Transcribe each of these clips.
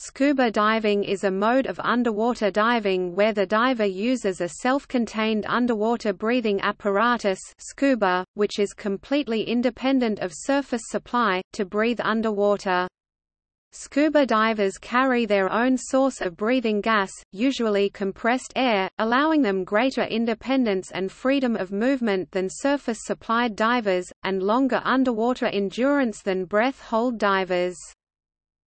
Scuba diving is a mode of underwater diving where the diver uses a self-contained underwater breathing apparatus scuba, which is completely independent of surface supply, to breathe underwater. Scuba divers carry their own source of breathing gas, usually compressed air, allowing them greater independence and freedom of movement than surface-supplied divers, and longer underwater endurance than breath-hold divers.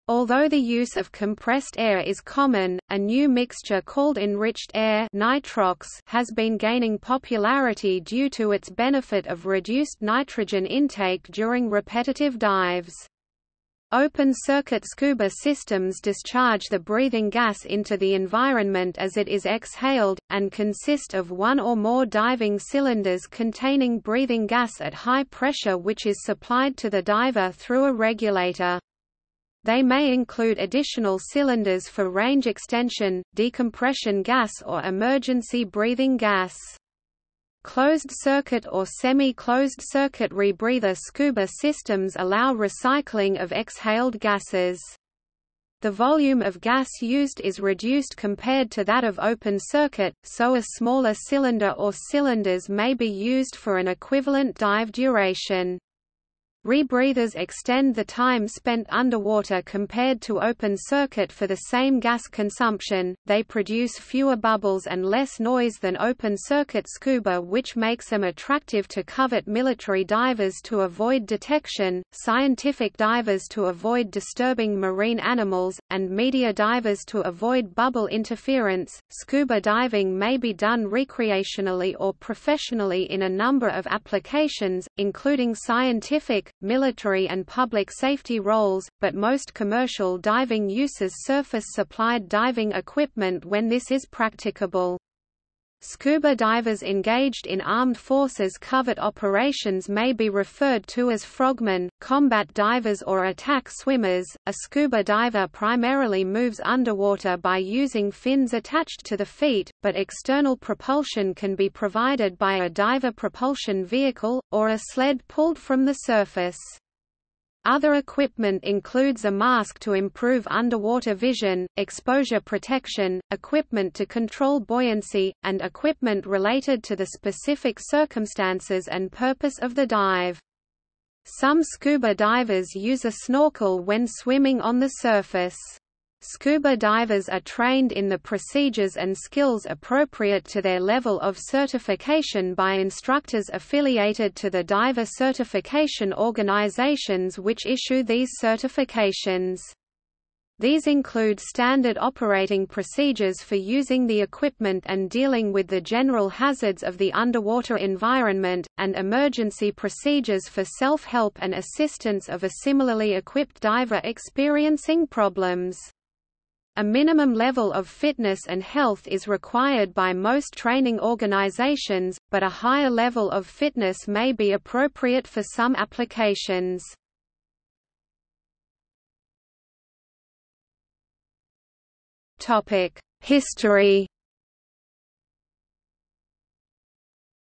Although the use of compressed air is common, a new mixture called enriched air nitrox has been gaining popularity due to its benefit of reduced nitrogen intake during repetitive dives. Open-circuit scuba systems discharge the breathing gas into the environment as it is exhaled, and consist of one or more diving cylinders containing breathing gas at high pressure which is supplied to the diver through a regulator. They may include additional cylinders for range extension, decompression gas or emergency breathing gas. Closed-circuit or semi-closed-circuit rebreather scuba systems allow recycling of exhaled gases. The volume of gas used is reduced compared to that of open circuit, so a smaller cylinder or cylinders may be used for an equivalent dive duration. Rebreathers extend the time spent underwater compared to open circuit for the same gas consumption, they produce fewer bubbles and less noise than open circuit scuba which makes them attractive to covert military divers to avoid detection, scientific divers to avoid disturbing marine animals, and media divers to avoid bubble interference. Scuba diving may be done recreationally or professionally in a number of applications, including scientific, military and public safety roles, but most commercial diving uses surface-supplied diving equipment when this is practicable. Scuba divers engaged in armed forces covert operations may be referred to as frogmen, combat divers or attack swimmers. A scuba diver primarily moves underwater by using fins attached to the feet, but external propulsion can be provided by a diver propulsion vehicle, or a sled pulled from the surface. Other equipment includes a mask to improve underwater vision, exposure protection, equipment to control buoyancy, and equipment related to the specific circumstances and purpose of the dive. Some scuba divers use a snorkel when swimming on the surface. Scuba divers are trained in the procedures and skills appropriate to their level of certification by instructors affiliated to the diver certification organizations which issue these certifications. These include standard operating procedures for using the equipment and dealing with the general hazards of the underwater environment, and emergency procedures for self-help and assistance of a similarly equipped diver experiencing problems. A minimum level of fitness and health is required by most training organizations, but a higher level of fitness may be appropriate for some applications. History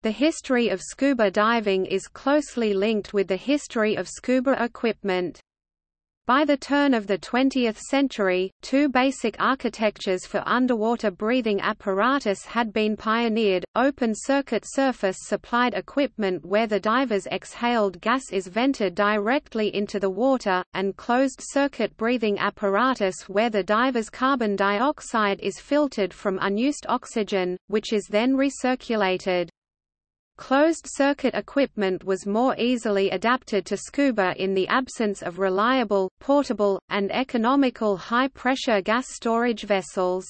The history of scuba diving is closely linked with the history of scuba equipment. By the turn of the 20th century, two basic architectures for underwater breathing apparatus had been pioneered, open-circuit surface-supplied equipment where the diver's exhaled gas is vented directly into the water, and closed-circuit breathing apparatus where the diver's carbon dioxide is filtered from unused oxygen, which is then recirculated. Closed-circuit equipment was more easily adapted to scuba in the absence of reliable, portable, and economical high-pressure gas storage vessels.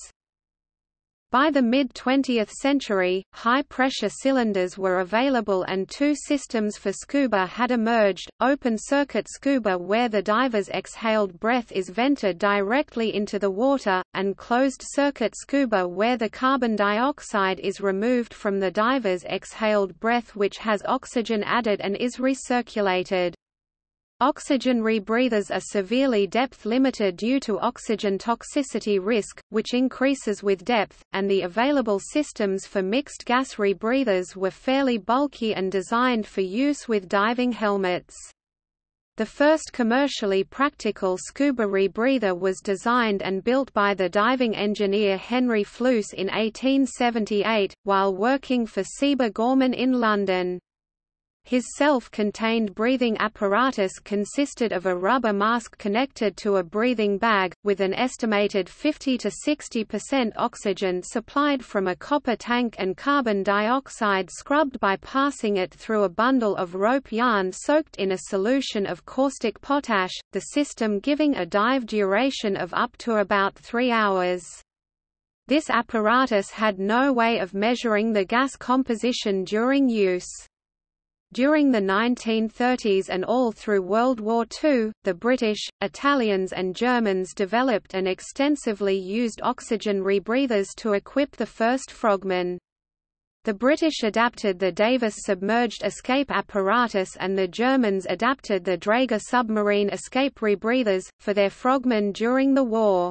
By the mid-20th century, high-pressure cylinders were available and two systems for scuba had emerged, open-circuit scuba where the diver's exhaled breath is vented directly into the water, and closed-circuit scuba where the carbon dioxide is removed from the diver's exhaled breath which has oxygen added and is recirculated. Oxygen rebreathers are severely depth-limited due to oxygen toxicity risk, which increases with depth, and the available systems for mixed gas rebreathers were fairly bulky and designed for use with diving helmets. The first commercially practical scuba rebreather was designed and built by the diving engineer Henry Fleuss in 1878, while working for Siebe Gorman in London. His self-contained breathing apparatus consisted of a rubber mask connected to a breathing bag, with an estimated 50 to 60% oxygen supplied from a copper tank and carbon dioxide scrubbed by passing it through a bundle of rope yarn soaked in a solution of caustic potash, the system giving a dive duration of up to about three hours. This apparatus had no way of measuring the gas composition during use. During the 1930s and all through World War II, the British, Italians and Germans developed and extensively used oxygen rebreathers to equip the first frogmen. The British adapted the Davis submerged escape apparatus and the Germans adapted the Draeger submarine escape rebreathers, for their frogmen during the war.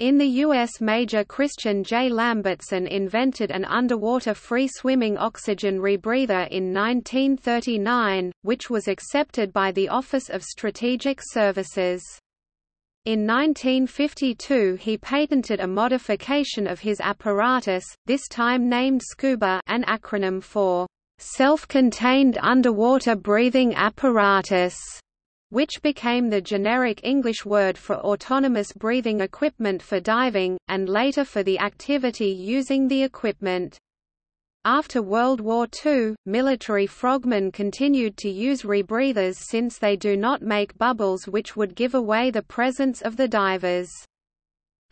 In the U.S. Major Christian J. Lambertsen invented an underwater free-swimming oxygen rebreather in 1939, which was accepted by the Office of Strategic Services. In 1952 he patented a modification of his apparatus, this time named SCUBA an acronym for Self-Contained Underwater Breathing Apparatus which became the generic English word for autonomous breathing equipment for diving, and later for the activity using the equipment. After World War II, military frogmen continued to use rebreathers since they do not make bubbles which would give away the presence of the divers.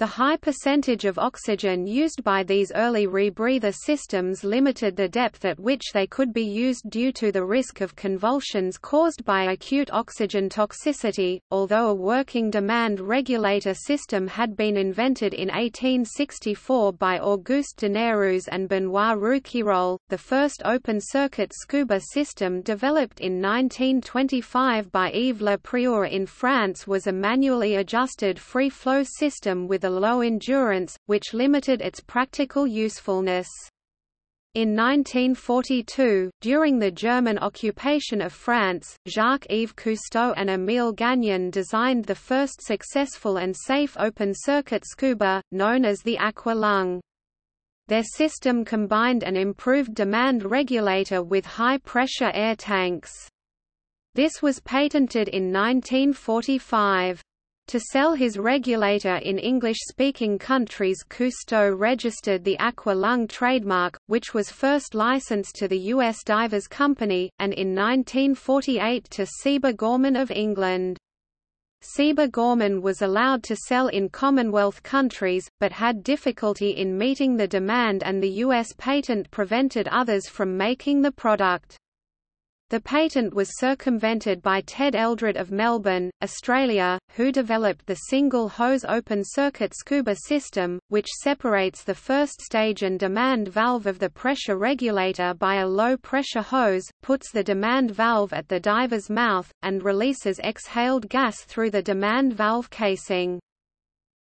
The high percentage of oxygen used by these early rebreather systems limited the depth at which they could be used due to the risk of convulsions caused by acute oxygen toxicity. Although a working demand regulator system had been invented in 1864 by Auguste Denayrouze and Benoit Rouquayrol, the first open-circuit scuba system developed in 1925 by Yves Le Prieur in France was a manually adjusted free-flow system with a low endurance, which limited its practical usefulness. In 1942, during the German occupation of France, Jacques-Yves Cousteau and Émile Gagnon designed the first successful and safe open-circuit scuba, known as the Aqua Lung. Their system combined an improved demand regulator with high-pressure air tanks. This was patented in 1945. To sell his regulator in English-speaking countries Cousteau registered the Aqua Lung trademark, which was first licensed to the U.S. Divers Company, and in 1948 to Siebe Gorman of England. Siebe Gorman was allowed to sell in Commonwealth countries, but had difficulty in meeting the demand and the U.S. patent prevented others from making the product. The patent was circumvented by Ted Eldred of Melbourne, Australia, who developed the single-hose open-circuit scuba system, which separates the first stage and demand valve of the pressure regulator by a low-pressure hose, puts the demand valve at the diver's mouth, and releases exhaled gas through the demand valve casing.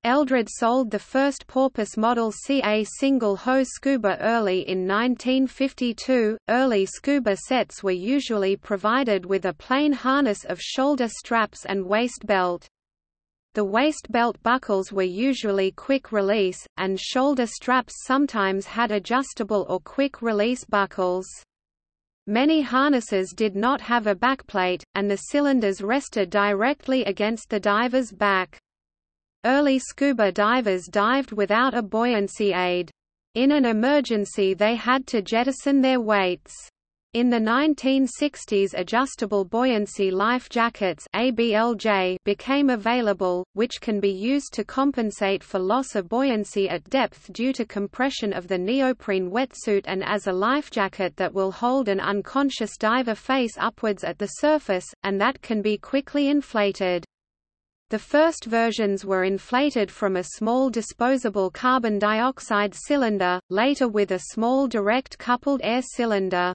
Eldred sold the first Porpoise Model CA single-hose scuba early in 1952. Early scuba sets were usually provided with a plain harness of shoulder straps and waist belt. The waist belt buckles were usually quick release, and shoulder straps sometimes had adjustable or quick release buckles. Many harnesses did not have a backplate, and the cylinders rested directly against the diver's back. Early scuba divers dived without a buoyancy aid. In an emergency they had to jettison their weights. In the 1960s adjustable buoyancy life jackets ABLJ became available, which can be used to compensate for loss of buoyancy at depth due to compression of the neoprene wetsuit and as a life jacket that will hold an unconscious diver face upwards at the surface, and that can be quickly inflated. The first versions were inflated from a small disposable carbon dioxide cylinder, later with a small direct coupled air cylinder.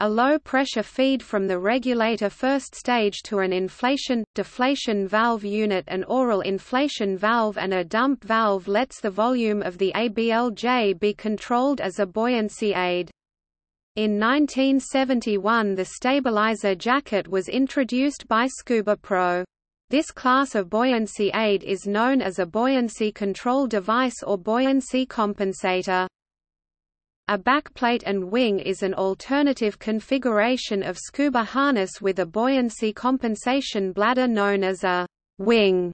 A low-pressure feed from the regulator first stage to an inflation-deflation valve unit an oral inflation valve and a dump valve lets the volume of the ABLJ be controlled as a buoyancy aid. In 1971 the stabilizer jacket was introduced by Scuba Pro. This class of buoyancy aid is known as a buoyancy control device or buoyancy compensator. A backplate and wing is an alternative configuration of scuba harness with a buoyancy compensation bladder known as a wing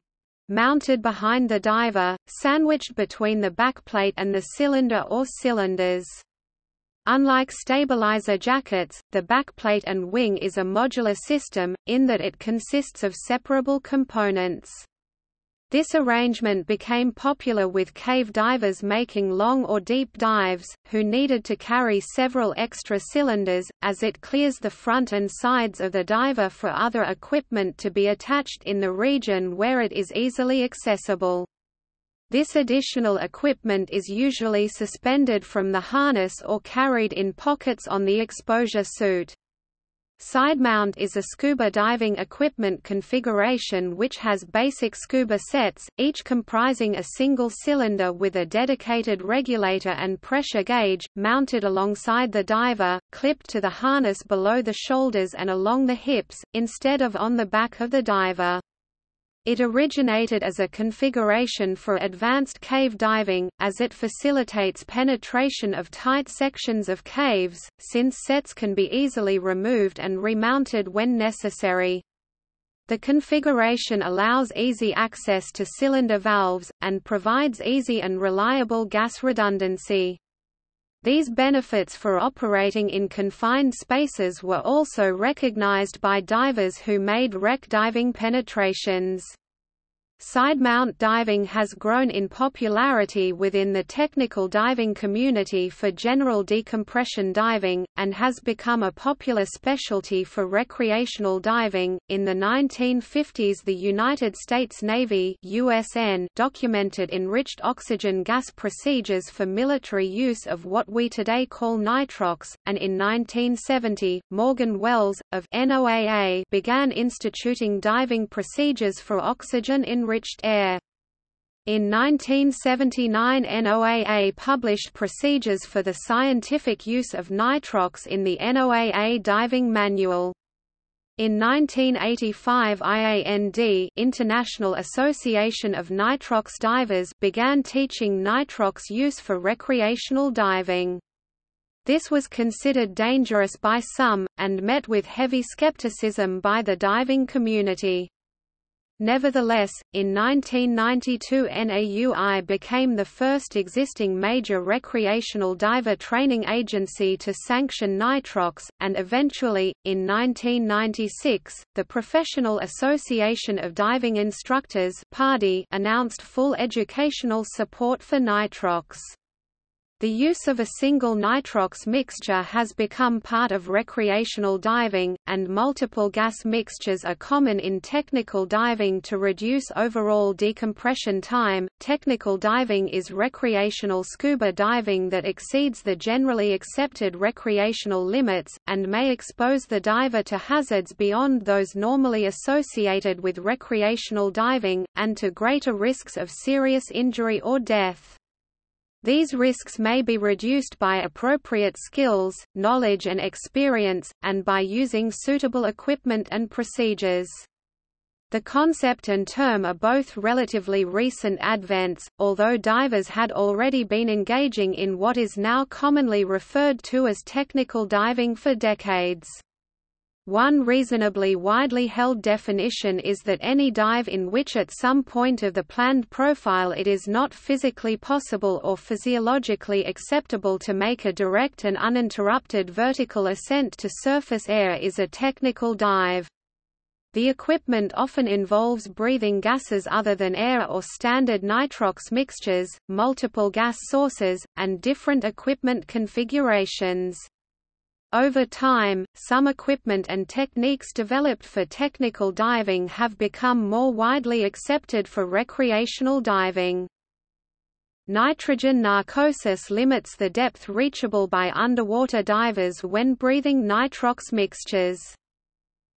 mounted behind the diver, sandwiched between the backplate and the cylinder or cylinders. Unlike stabilizer jackets, the backplate and wing is a modular system, in that it consists of separable components. This arrangement became popular with cave divers making long or deep dives, who needed to carry several extra cylinders, as it clears the front and sides of the diver for other equipment to be attached in the region where it is easily accessible. This additional equipment is usually suspended from the harness or carried in pockets on the exposure suit. Side mount is a scuba diving equipment configuration which has basic scuba sets, each comprising a single cylinder with a dedicated regulator and pressure gauge, mounted alongside the diver, clipped to the harness below the shoulders and along the hips, instead of on the back of the diver. It originated as a configuration for advanced cave diving, as it facilitates penetration of tight sections of caves, since sets can be easily removed and remounted when necessary. The configuration allows easy access to cylinder valves, and provides easy and reliable gas redundancy. These benefits for operating in confined spaces were also recognized by divers who made wreck diving penetrations. Side-mount diving has grown in popularity within the technical diving community for general decompression diving, and has become a popular specialty for recreational diving. In the 1950s, the United States Navy (USN) documented enriched oxygen gas procedures for military use of what we today call nitrox, and in 1970, Morgan Wells of NOAA began instituting diving procedures for oxygen in enriched air. In 1979 NOAA published procedures for the scientific use of nitrox in the NOAA Diving Manual. In 1985 IAND International Association of Nitrox Divers began teaching nitrox use for recreational diving. This was considered dangerous by some, and met with heavy skepticism by the diving community. Nevertheless, in 1992 NAUI became the first existing major recreational diver training agency to sanction nitrox, and eventually, in 1996, the Professional Association of Diving Instructors announced full educational support for nitrox. The use of a single nitrox mixture has become part of recreational diving, and multiple gas mixtures are common in technical diving to reduce overall decompression time. Technical diving is recreational scuba diving that exceeds the generally accepted recreational limits, and may expose the diver to hazards beyond those normally associated with recreational diving, and to greater risks of serious injury or death. These risks may be reduced by appropriate skills, knowledge and experience, and by using suitable equipment and procedures. The concept and term are both relatively recent advents, although divers had already been engaging in what is now commonly referred to as technical diving for decades. One reasonably widely held definition is that any dive in which at some point of the planned profile it is not physically possible or physiologically acceptable to make a direct and uninterrupted vertical ascent to surface air is a technical dive. The equipment often involves breathing gases other than air or standard nitrox mixtures, multiple gas sources, and different equipment configurations. Over time, some equipment and techniques developed for technical diving have become more widely accepted for recreational diving. Nitrogen narcosis limits the depth reachable by underwater divers when breathing nitrox mixtures.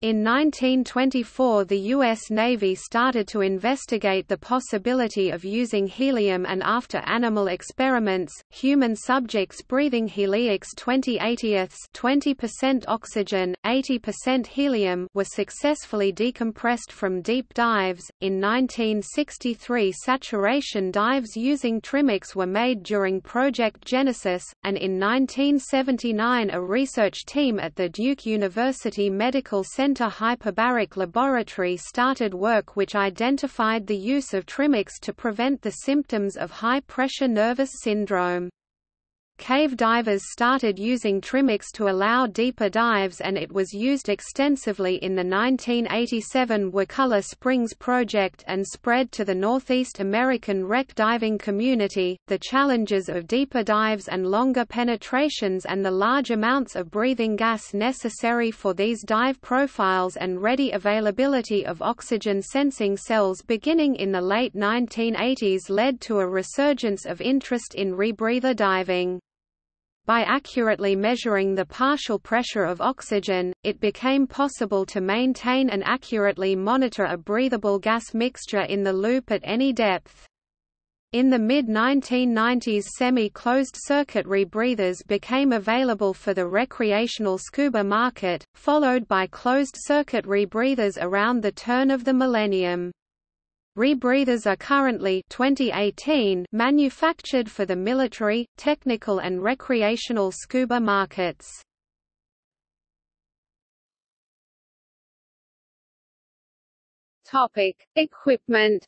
In 1924 the U.S. Navy started to investigate the possibility of using helium and after animal experiments, human subjects breathing Heliox 2080 20% oxygen, 80% helium were successfully decompressed from deep dives. In 1963 saturation dives using Trimix were made during Project Genesis, and in 1979 a research team at the Duke University Medical Center Center Hyperbaric Laboratory started work which identified the use of Trimix to prevent the symptoms of high-pressure nervous syndrome. Cave divers started using Trimix to allow deeper dives and it was used extensively in the 1987 Wakulla Springs project and spread to the Northeast American wreck diving community. The challenges of deeper dives and longer penetrations and the large amounts of breathing gas necessary for these dive profiles and ready availability of oxygen sensing cells beginning in the late 1980s led to a resurgence of interest in rebreather diving. By accurately measuring the partial pressure of oxygen, it became possible to maintain and accurately monitor a breathable gas mixture in the loop at any depth. In the mid-1990s semi-closed circuit rebreathers became available for the recreational scuba market, followed by closed-circuit rebreathers around the turn of the millennium. Rebreathers are currently 2018 manufactured for the military, technical and recreational scuba markets. Topic: Equipment.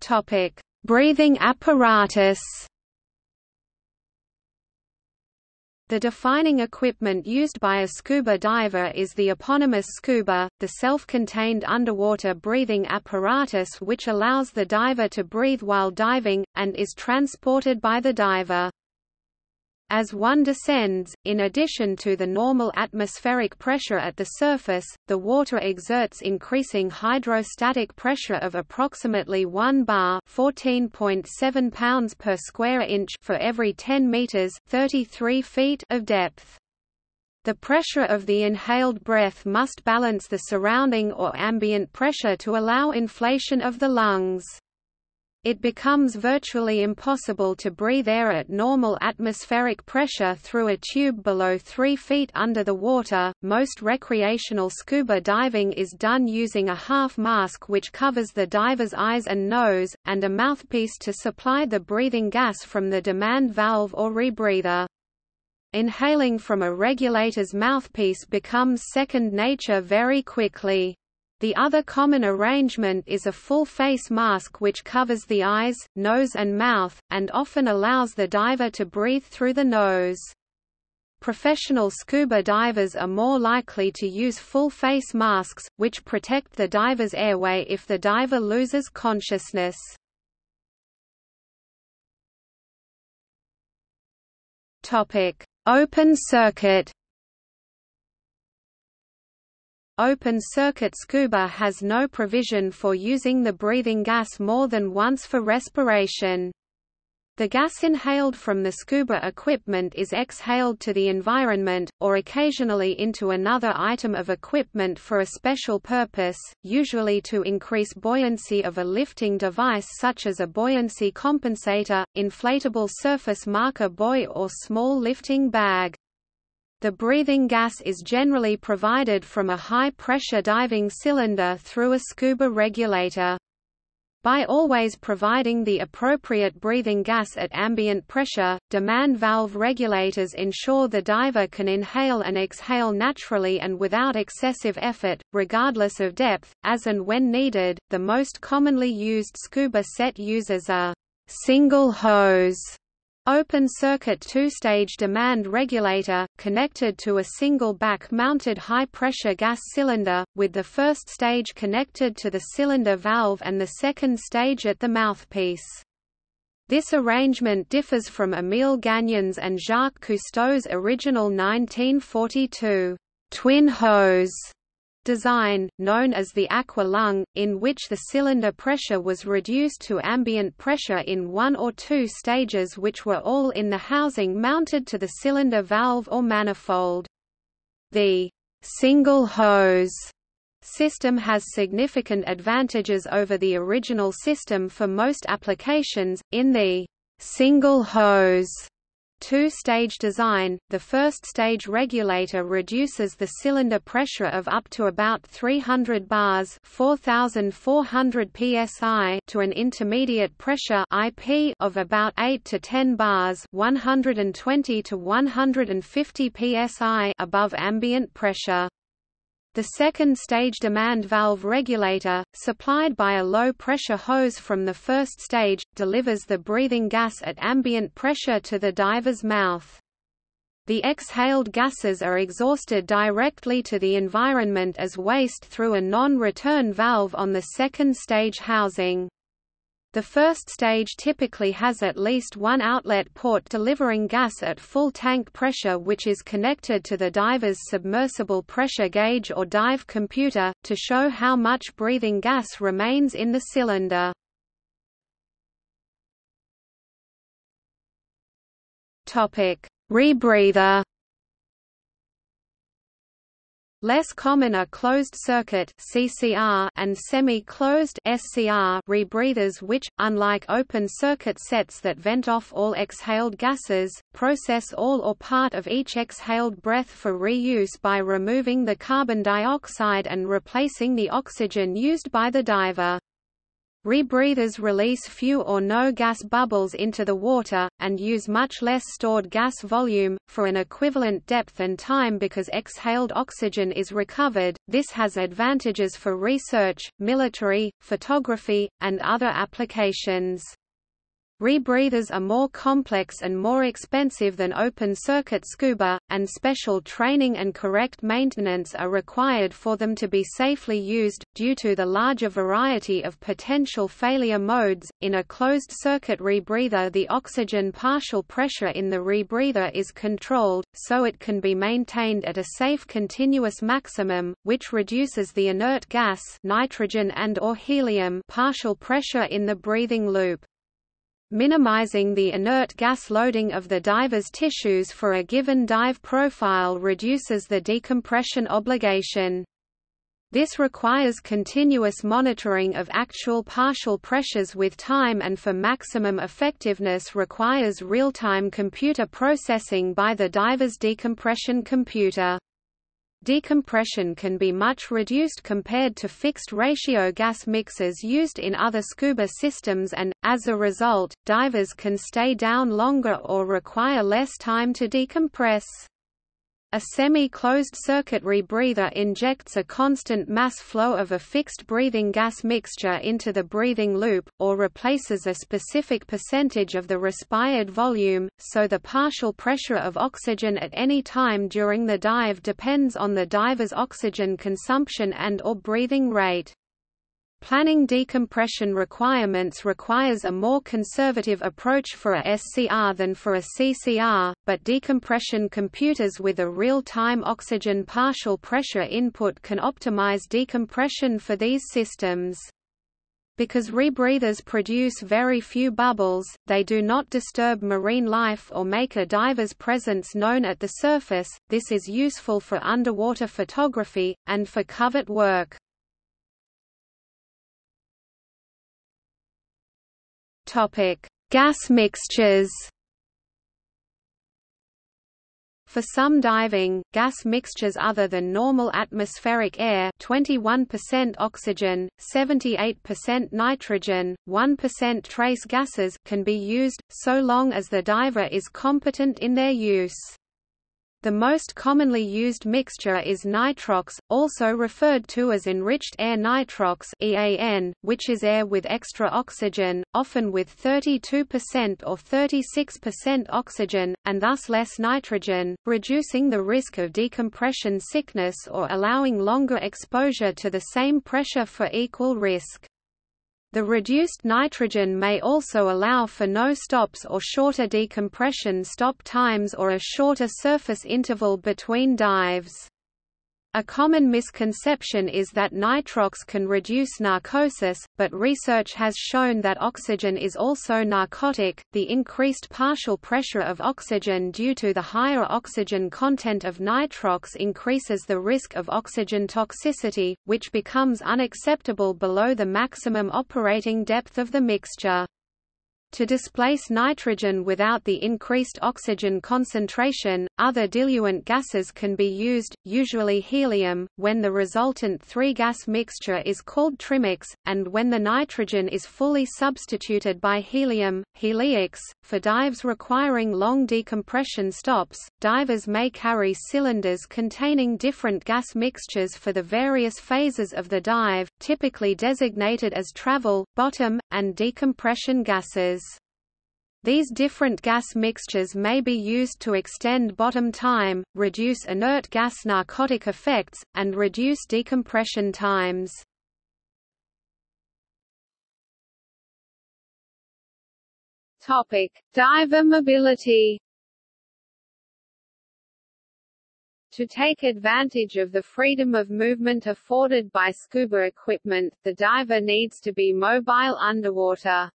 Topic: Breathing apparatus. The defining equipment used by a scuba diver is the eponymous scuba, the self-contained underwater breathing apparatus which allows the diver to breathe while diving, and is transported by the diver. As one descends, in addition to the normal atmospheric pressure at the surface, the water exerts increasing hydrostatic pressure of approximately 1 bar (14.7 pounds per square inch) for every 10 meters (33 feet) of depth. The pressure of the inhaled breath must balance the surrounding or ambient pressure to allow inflation of the lungs. It becomes virtually impossible to breathe air at normal atmospheric pressure through a tube below 3 feet under the water. Most recreational scuba diving is done using a half mask which covers the diver's eyes and nose, and a mouthpiece to supply the breathing gas from the demand valve or rebreather. Inhaling from a regulator's mouthpiece becomes second nature very quickly. The other common arrangement is a full face mask which covers the eyes, nose and mouth, and often allows the diver to breathe through the nose. Professional scuba divers are more likely to use full face masks, which protect the diver's airway if the diver loses consciousness. Open circuit Open-circuit scuba has no provision for using the breathing gas more than once for respiration. The gas inhaled from the scuba equipment is exhaled to the environment, or occasionally into another item of equipment for a special purpose, usually to increase buoyancy of a lifting device such as a buoyancy compensator, inflatable surface marker buoy or small lifting bag. The breathing gas is generally provided from a high-pressure diving cylinder through a scuba regulator. By always providing the appropriate breathing gas at ambient pressure, demand valve regulators ensure the diver can inhale and exhale naturally and without excessive effort, regardless of depth, as and when needed. The most commonly used scuba set uses a single hose Open-circuit two-stage demand regulator, connected to a single back-mounted high-pressure gas cylinder, with the first stage connected to the cylinder valve and the second stage at the mouthpiece. This arrangement differs from Émile Gagnon's and Jacques Cousteau's original 1942 twin hose design, known as the aqua lung, in which the cylinder pressure was reduced to ambient pressure in one or two stages which were all in the housing mounted to the cylinder valve or manifold. The single hose system has significant advantages over the original system for most applications, in the single hose two-stage design, the first stage regulator reduces the cylinder pressure of up to about 300 bars 4,400 psi to an intermediate pressure IP of about 8 to 10 bars 120 to 150 psi above ambient pressure. The second stage demand valve regulator, supplied by a low-pressure hose from the first stage, delivers the breathing gas at ambient pressure to the diver's mouth. The exhaled gases are exhausted directly to the environment as waste through a non-return valve on the second stage housing. The first stage typically has at least one outlet port delivering gas at full tank pressure which is connected to the diver's submersible pressure gauge or dive computer, to show how much breathing gas remains in the cylinder. Rebreather Less common are closed-circuit and semi-closed rebreathers which, unlike open-circuit sets that vent off all exhaled gases, process all or part of each exhaled breath for reuse by removing the carbon dioxide and replacing the oxygen used by the diver. Rebreathers release few or no gas bubbles into the water, and use much less stored gas volume, for an equivalent depth and time because exhaled oxygen is recovered. This has advantages for research, military, photography, and other applications. Rebreathers are more complex and more expensive than open-circuit scuba, and special training and correct maintenance are required for them to be safely used, due to the larger variety of potential failure modes. In a closed-circuit rebreather the oxygen partial pressure in the rebreather is controlled, so it can be maintained at a safe continuous maximum, which reduces the inert gas nitrogen and or helium partial pressure in the breathing loop. Minimizing the inert gas loading of the diver's tissues for a given dive profile reduces the decompression obligation. This requires continuous monitoring of actual partial pressures with time and for maximum effectiveness requires real-time computer processing by the diver's decompression computer. Decompression can be much reduced compared to fixed-ratio gas mixers used in other scuba systems and, as a result, divers can stay down longer or require less time to decompress. A semi-closed circuit rebreather injects a constant mass flow of a fixed breathing gas mixture into the breathing loop, or replaces a specific percentage of the respired volume, so the partial pressure of oxygen at any time during the dive depends on the diver's oxygen consumption and or breathing rate. Planning decompression requirements requires a more conservative approach for a SCR than for a CCR, but decompression computers with a real-time oxygen partial pressure input can optimize decompression for these systems. Because rebreathers produce very few bubbles, they do not disturb marine life or make a diver's presence known at the surface, this is useful for underwater photography, and for covert work. Topic: Gas mixtures. For some diving, gas mixtures other than normal atmospheric air 21% oxygen, 78% nitrogen, 1% trace gases can be used, so long as the diver is competent in their use. The most commonly used mixture is nitrox, also referred to as enriched air nitrox EAN, which is air with extra oxygen, often with 32% or 36% oxygen, and thus less nitrogen, reducing the risk of decompression sickness or allowing longer exposure to the same pressure for equal risk. The reduced nitrogen may also allow for no stops or shorter decompression stop times or a shorter surface interval between dives. A common misconception is that nitrox can reduce narcosis, but research has shown that oxygen is also narcotic. The increased partial pressure of oxygen due to the higher oxygen content of nitrox increases the risk of oxygen toxicity, which becomes unacceptable below the maximum operating depth of the mixture. To displace nitrogen without the increased oxygen concentration, other diluent gases can be used, usually helium, when the resultant three-gas mixture is called trimix, and when the nitrogen is fully substituted by helium, heliox. For dives requiring long decompression stops, divers may carry cylinders containing different gas mixtures for the various phases of the dive, typically designated as travel, bottom, and decompression gases. These different gas mixtures may be used to extend bottom time, reduce inert gas narcotic effects, and reduce decompression times. Topic: Diver mobility. To take advantage of the freedom of movement afforded by scuba equipment, the diver needs to be mobile underwater.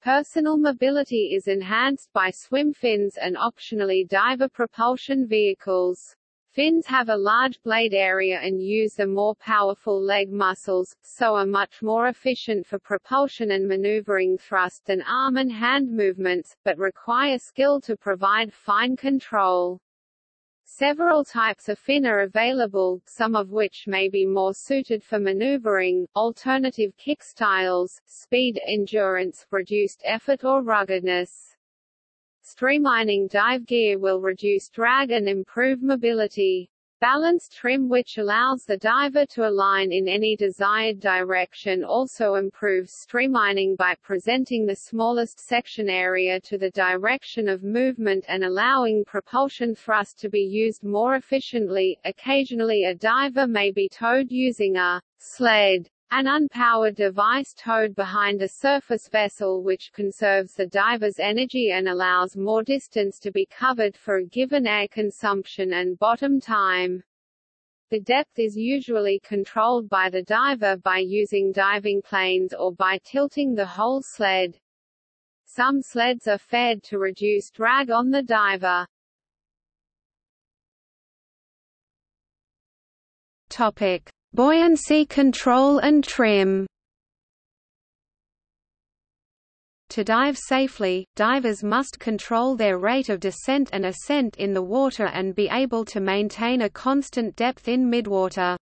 Personal mobility is enhanced by swim fins and optionally diver propulsion vehicles. Fins have a large blade area and use the more powerful leg muscles, so are much more efficient for propulsion and maneuvering thrust than arm and hand movements, but require skill to provide fine control. Several types of fin are available, some of which may be more suited for maneuvering, alternative kick styles, speed, endurance, reduced effort or ruggedness. Streamlining dive gear will reduce drag and improve mobility. Balanced trim which allows the diver to align in any desired direction also improves streamlining by presenting the smallest section area to the direction of movement and allowing propulsion thrust to be used more efficiently. Occasionally a diver may be towed using a sled an unpowered device towed behind a surface vessel which conserves the diver's energy and allows more distance to be covered for a given air consumption and bottom time. The depth is usually controlled by the diver by using diving planes or by tilting the whole sled. Some sleds are fed to reduce drag on the diver. Topic: Buoyancy control and trim To dive safely, divers must control their rate of descent and ascent in the water and be able to maintain a constant depth in midwater.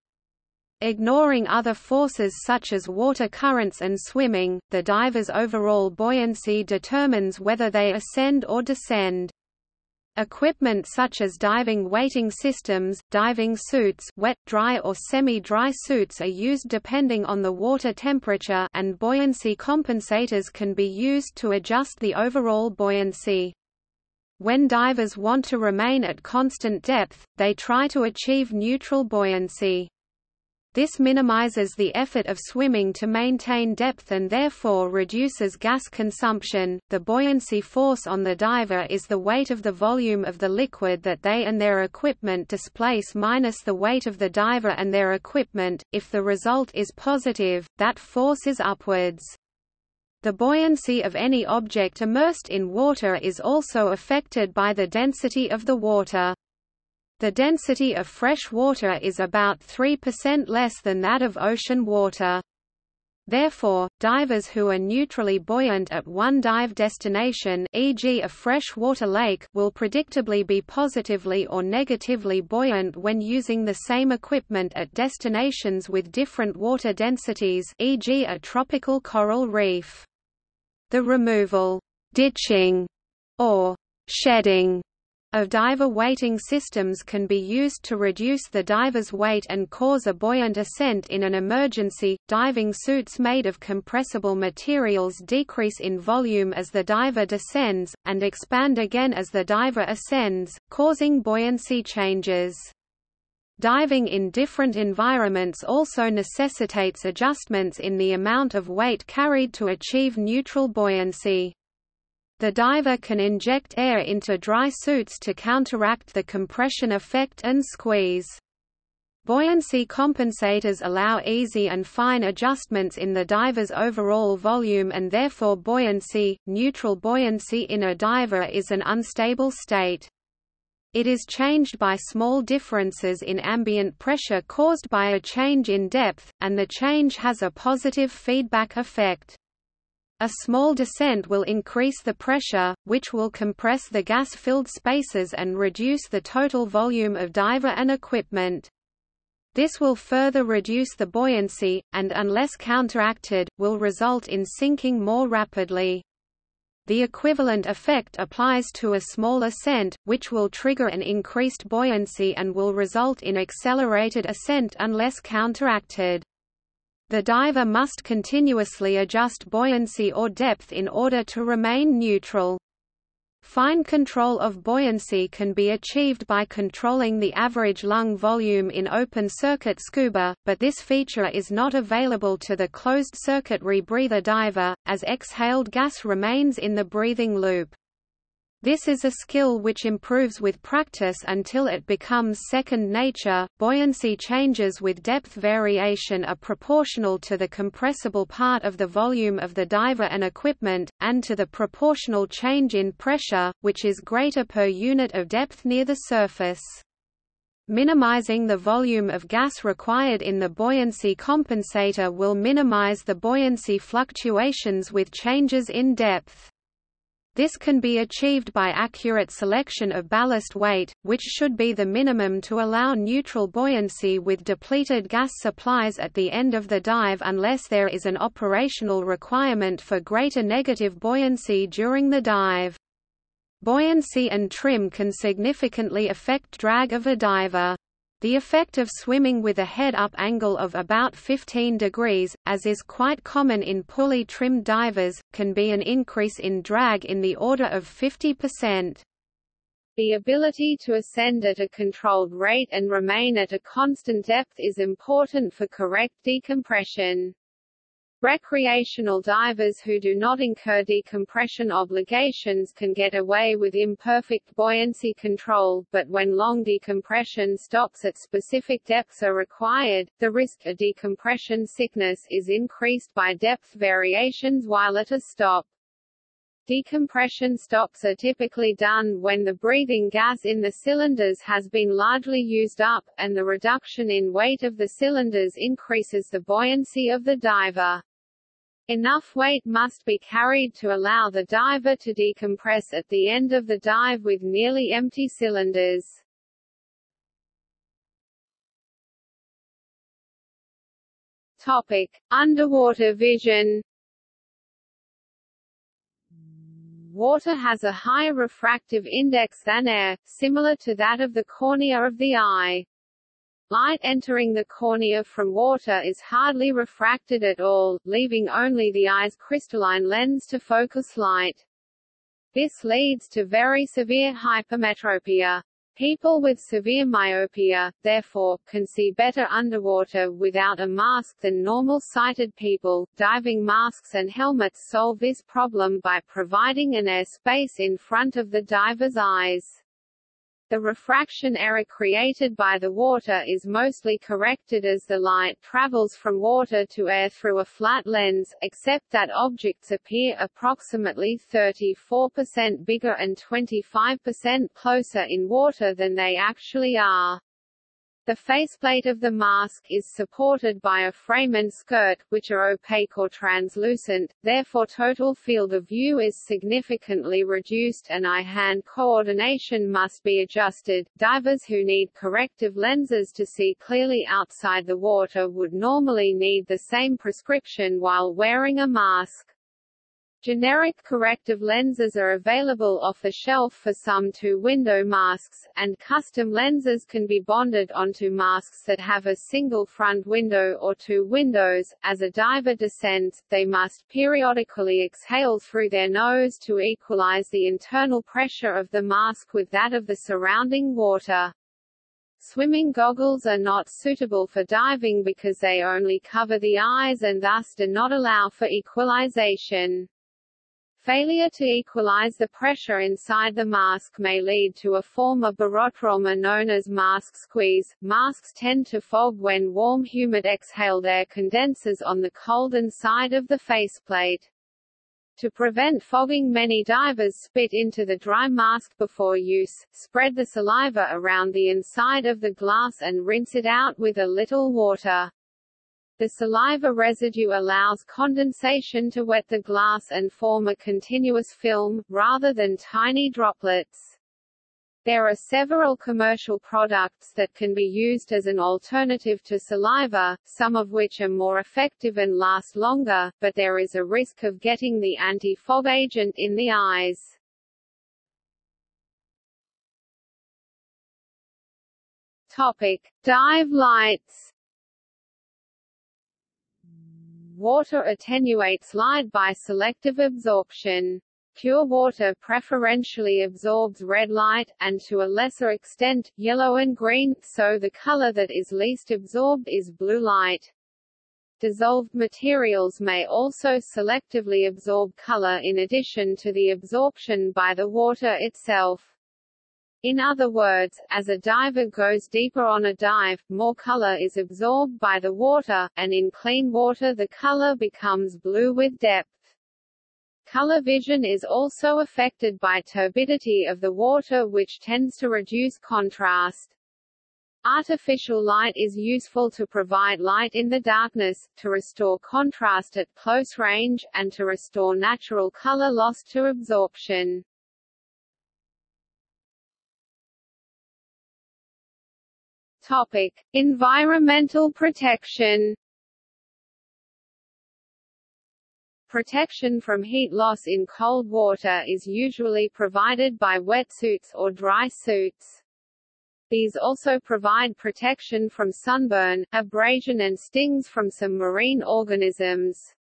Ignoring other forces such as water currents and swimming, the diver's overall buoyancy determines whether they ascend or descend. Equipment such as diving weighting systems, diving suits wet, dry or semi-dry suits are used depending on the water temperature and buoyancy compensators can be used to adjust the overall buoyancy. When divers want to remain at constant depth, they try to achieve neutral buoyancy. This minimizes the effort of swimming to maintain depth and therefore reduces gas consumption. The buoyancy force on the diver is the weight of the volume of the liquid that they and their equipment displace minus the weight of the diver and their equipment. If the result is positive, that force is upwards. The buoyancy of any object immersed in water is also affected by the density of the water. The density of fresh water is about 3% less than that of ocean water. Therefore, divers who are neutrally buoyant at one dive destination e.g. a freshwater lake will predictably be positively or negatively buoyant when using the same equipment at destinations with different water densities e.g. a tropical coral reef. The removal ditching, or shedding of diver weighting systems can be used to reduce the diver's weight and cause a buoyant ascent in an emergency. Diving suits made of compressible materials decrease in volume as the diver descends, and expand again as the diver ascends, causing buoyancy changes. Diving in different environments also necessitates adjustments in the amount of weight carried to achieve neutral buoyancy. The diver can inject air into dry suits to counteract the compression effect and squeeze. Buoyancy compensators allow easy and fine adjustments in the diver's overall volume and therefore buoyancy, neutral buoyancy in a diver is an unstable state. It is changed by small differences in ambient pressure caused by a change in depth, and the change has a positive feedback effect. A small descent will increase the pressure, which will compress the gas-filled spaces and reduce the total volume of diver and equipment. This will further reduce the buoyancy, and unless counteracted, will result in sinking more rapidly. The equivalent effect applies to a small ascent, which will trigger an increased buoyancy and will result in accelerated ascent unless counteracted. The diver must continuously adjust buoyancy or depth in order to remain neutral. Fine control of buoyancy can be achieved by controlling the average lung volume in open-circuit scuba, but this feature is not available to the closed-circuit rebreather diver, as exhaled gas remains in the breathing loop. This is a skill which improves with practice until it becomes second nature. Buoyancy changes with depth variation are proportional to the compressible part of the volume of the diver and equipment, and to the proportional change in pressure, which is greater per unit of depth near the surface. Minimizing the volume of gas required in the buoyancy compensator will minimize the buoyancy fluctuations with changes in depth. This can be achieved by accurate selection of ballast weight, which should be the minimum to allow neutral buoyancy with depleted gas supplies at the end of the dive unless there is an operational requirement for greater negative buoyancy during the dive. Buoyancy and trim can significantly affect drag of a diver. The effect of swimming with a head-up angle of about 15 degrees, as is quite common in poorly trimmed divers, can be an increase in drag in the order of 50%. The ability to ascend at a controlled rate and remain at a constant depth is important for correct decompression. Recreational divers who do not incur decompression obligations can get away with imperfect buoyancy control, but when long decompression stops at specific depths are required, the risk of decompression sickness is increased by depth variations while at a stop. Decompression stops are typically done when the breathing gas in the cylinders has been largely used up, and the reduction in weight of the cylinders increases the buoyancy of the diver. Enough weight must be carried to allow the diver to decompress at the end of the dive with nearly empty cylinders. Topic: Underwater vision. Water has a higher refractive index than air, similar to that of the cornea of the eye. Light entering the cornea from water is hardly refracted at all, leaving only the eye's crystalline lens to focus light. This leads to very severe hypermetropia. People with severe myopia, therefore, can see better underwater without a mask than normal-sighted people. Diving masks and helmets solve this problem by providing an air space in front of the diver's eyes. The refraction error created by the water is mostly corrected as the light travels from water to air through a flat lens, except that objects appear approximately 34% bigger and 25% closer in water than they actually are. The faceplate of the mask is supported by a frame and skirt, which are opaque or translucent, therefore total field of view is significantly reduced and eye-hand coordination must be adjusted. Divers who need corrective lenses to see clearly outside the water would normally need the same prescription while wearing a mask. Generic corrective lenses are available off the shelf for some two-window masks, and custom lenses can be bonded onto masks that have a single front window or two windows. As a diver descends, they must periodically exhale through their nose to equalize the internal pressure of the mask with that of the surrounding water. Swimming goggles are not suitable for diving because they only cover the eyes and thus do not allow for equalization. Failure to equalize the pressure inside the mask may lead to a form of barotrauma known as mask squeeze. Masks tend to fog when warm humid exhaled air condenses on the cold inside of the faceplate. To prevent fogging many divers spit into the dry mask before use, spread the saliva around the inside of the glass and rinse it out with a little water. The saliva residue allows condensation to wet the glass and form a continuous film, rather than tiny droplets. There are several commercial products that can be used as an alternative to saliva, some of which are more effective and last longer, but there is a risk of getting the anti-fog agent in the eyes. Topic: Dive lights. Water attenuates light by selective absorption. Pure water preferentially absorbs red light, and to a lesser extent, yellow and green, so the color that is least absorbed is blue light. Dissolved materials may also selectively absorb color in addition to the absorption by the water itself. In other words, as a diver goes deeper on a dive, more color is absorbed by the water, and in clean water the color becomes blue with depth. Color vision is also affected by turbidity of the water which tends to reduce contrast. Artificial light is useful to provide light in the darkness, to restore contrast at close range, and to restore natural color lost to absorption. Topic: Environmental protection. Protection from heat loss in cold water is usually provided by wetsuits or dry suits. These also provide protection from sunburn, abrasion and stings from some marine organisms.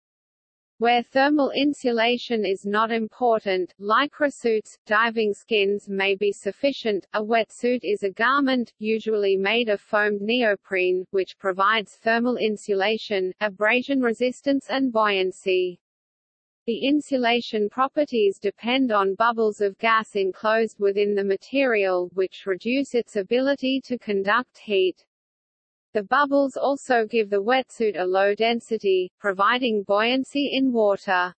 Where thermal insulation is not important, lycra suits, diving skins may be sufficient. A wetsuit is a garment, usually made of foamed neoprene, which provides thermal insulation, abrasion resistance and buoyancy. The insulation properties depend on bubbles of gas enclosed within the material, which reduce its ability to conduct heat. The bubbles also give the wetsuit a low density, providing buoyancy in water.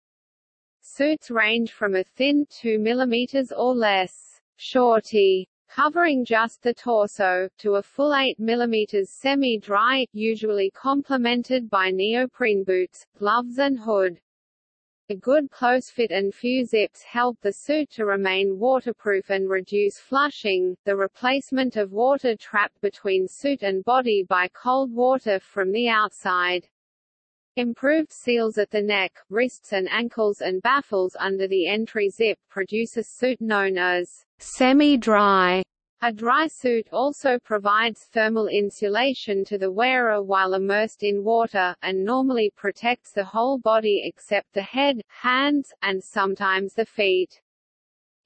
Suits range from a thin 2 mm or less, shorty, covering just the torso, to a full 8 mm semi-dry, usually complemented by neoprene boots, gloves and hood. A good close fit and few zips help the suit to remain waterproof and reduce flushing. The replacement of water trapped between suit and body by cold water from the outside. Improved seals at the neck, wrists and ankles and baffles under the entry zip produce a suit known as semi-dry a dry suit also provides thermal insulation to the wearer while immersed in water, and normally protects the whole body except the head, hands, and sometimes the feet.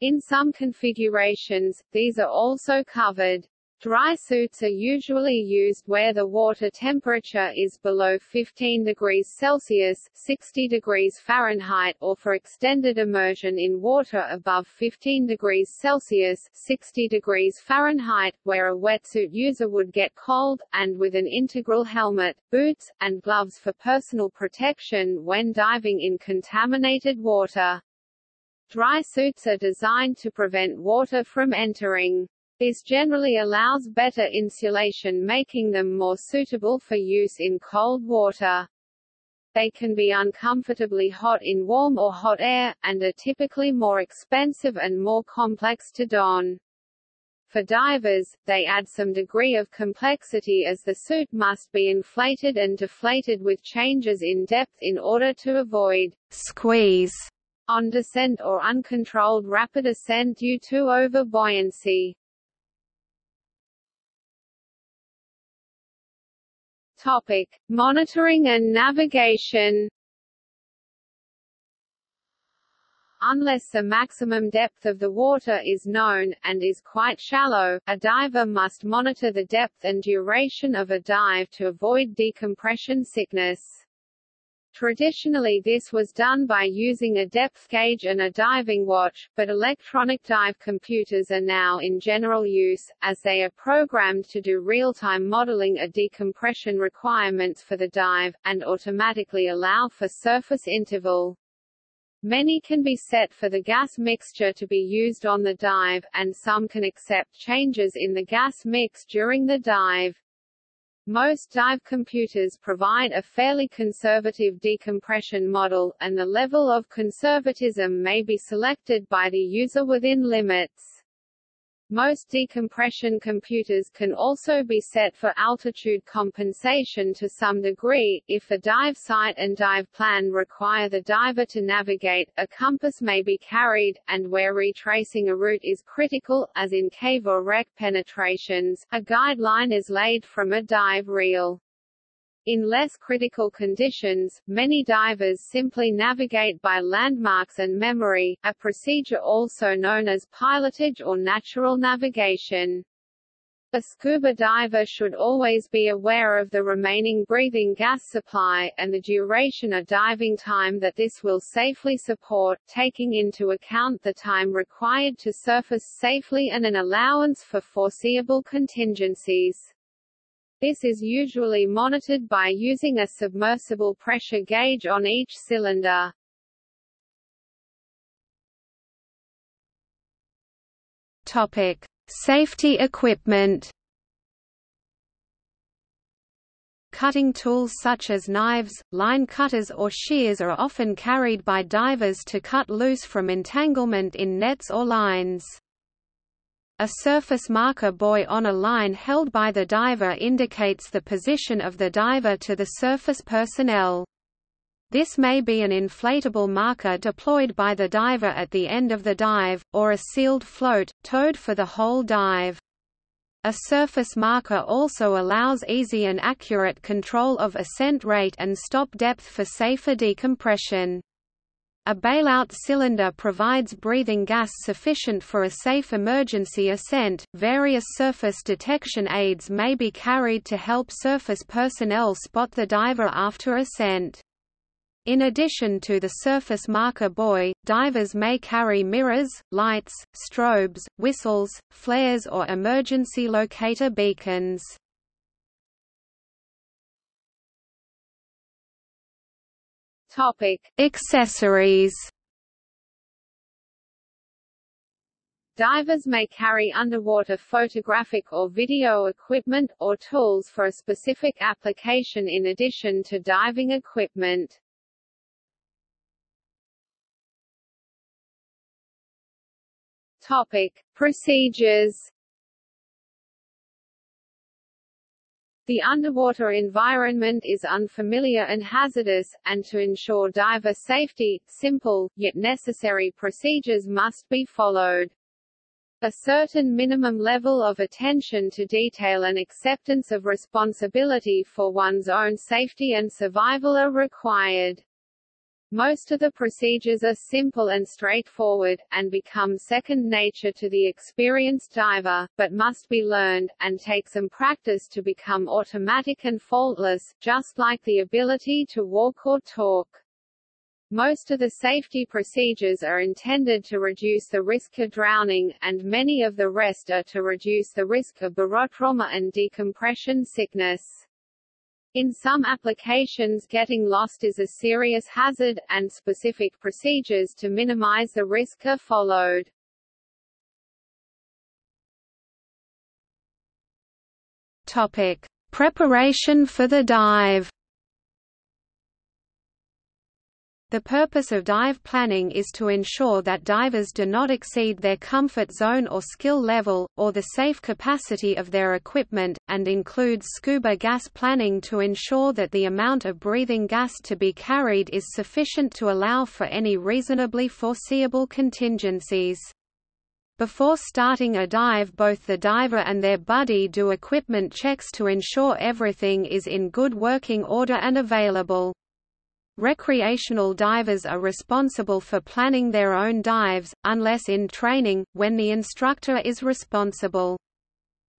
In some configurations, these are also covered. Dry suits are usually used where the water temperature is below 15 degrees Celsius 60 degrees Fahrenheit or for extended immersion in water above 15 degrees Celsius 60 degrees Fahrenheit, where a wetsuit user would get cold, and with an integral helmet, boots, and gloves for personal protection when diving in contaminated water. Dry suits are designed to prevent water from entering. This generally allows better insulation making them more suitable for use in cold water. They can be uncomfortably hot in warm or hot air, and are typically more expensive and more complex to don. For divers, they add some degree of complexity as the suit must be inflated and deflated with changes in depth in order to avoid squeeze on descent or uncontrolled rapid ascent due to over-buoyancy. Topic: Monitoring and navigation. Unless the maximum depth of the water is known, and is quite shallow, a diver must monitor the depth and duration of a dive to avoid decompression sickness. Traditionally this was done by using a depth gauge and a diving watch, but electronic dive computers are now in general use, as they are programmed to do real-time modeling of decompression requirements for the dive, and automatically allow for surface interval. Many can be set for the gas mixture to be used on the dive, and some can accept changes in the gas mix during the dive. Most dive computers provide a fairly conservative decompression model, and the level of conservatism may be selected by the user within limits. Most decompression computers can also be set for altitude compensation to some degree. If a dive site and dive plan require the diver to navigate, a compass may be carried, and where retracing a route is critical, as in cave or wreck penetrations, a guideline is laid from a dive reel. In less critical conditions, many divers simply navigate by landmarks and memory, a procedure also known as pilotage or natural navigation. A scuba diver should always be aware of the remaining breathing gas supply, and the duration of diving time that this will safely support, taking into account the time required to surface safely and an allowance for foreseeable contingencies. This is usually monitored by using a submersible pressure gauge on each cylinder. Topic: Safety equipment. Cutting tools such as knives, line cutters or shears are often carried by divers to cut loose from entanglement in nets or lines. A surface marker buoy on a line held by the diver indicates the position of the diver to the surface personnel. This may be an inflatable marker deployed by the diver at the end of the dive, or a sealed float, towed for the whole dive. A surface marker also allows easy and accurate control of ascent rate and stop depth for safer decompression. A bailout cylinder provides breathing gas sufficient for a safe emergency ascent. Various surface detection aids may be carried to help surface personnel spot the diver after ascent. In addition to the surface marker buoy, divers may carry mirrors, lights, strobes, whistles, flares or emergency locator beacons. Topic: Accessories. Divers may carry underwater photographic or video equipment, or tools for a specific application in addition to diving equipment. Topic. Procedures The underwater environment is unfamiliar and hazardous, and to ensure diver safety, simple, yet necessary procedures must be followed. A certain minimum level of attention to detail and acceptance of responsibility for one's own safety and survival are required. Most of the procedures are simple and straightforward, and become second nature to the experienced diver, but must be learned, and take some practice to become automatic and faultless, just like the ability to walk or talk. Most of the safety procedures are intended to reduce the risk of drowning, and many of the rest are to reduce the risk of barotrauma and decompression sickness. In some applications getting lost is a serious hazard, and specific procedures to minimize the risk are followed. Topic. Preparation for the dive The purpose of dive planning is to ensure that divers do not exceed their comfort zone or skill level, or the safe capacity of their equipment, and includes scuba gas planning to ensure that the amount of breathing gas to be carried is sufficient to allow for any reasonably foreseeable contingencies. Before starting a dive both the diver and their buddy do equipment checks to ensure everything is in good working order and available. Recreational divers are responsible for planning their own dives, unless in training, when the instructor is responsible.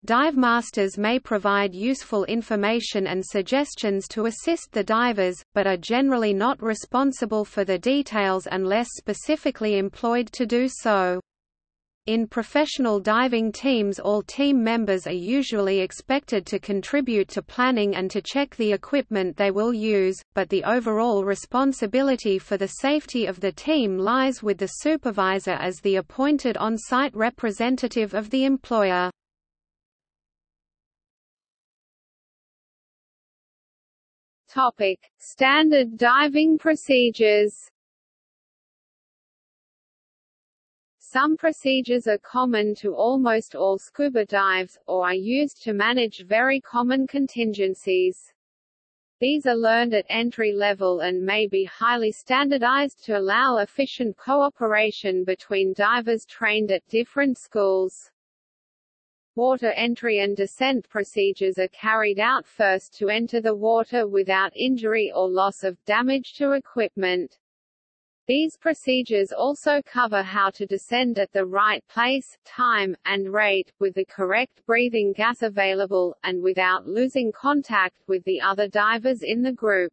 Dive masters may provide useful information and suggestions to assist the divers, but are generally not responsible for the details unless specifically employed to do so. In professional diving teams all team members are usually expected to contribute to planning and to check the equipment they will use, but the overall responsibility for the safety of the team lies with the supervisor as the appointed on-site representative of the employer. Topic: Standard diving procedures. Some procedures are common to almost all scuba dives, or are used to manage very common contingencies. These are learned at entry level and may be highly standardized to allow efficient cooperation between divers trained at different schools. Water entry and descent procedures are carried out first to enter the water without injury or loss of damage to equipment. These procedures also cover how to descend at the right place, time, and rate, with the correct breathing gas available, and without losing contact with the other divers in the group.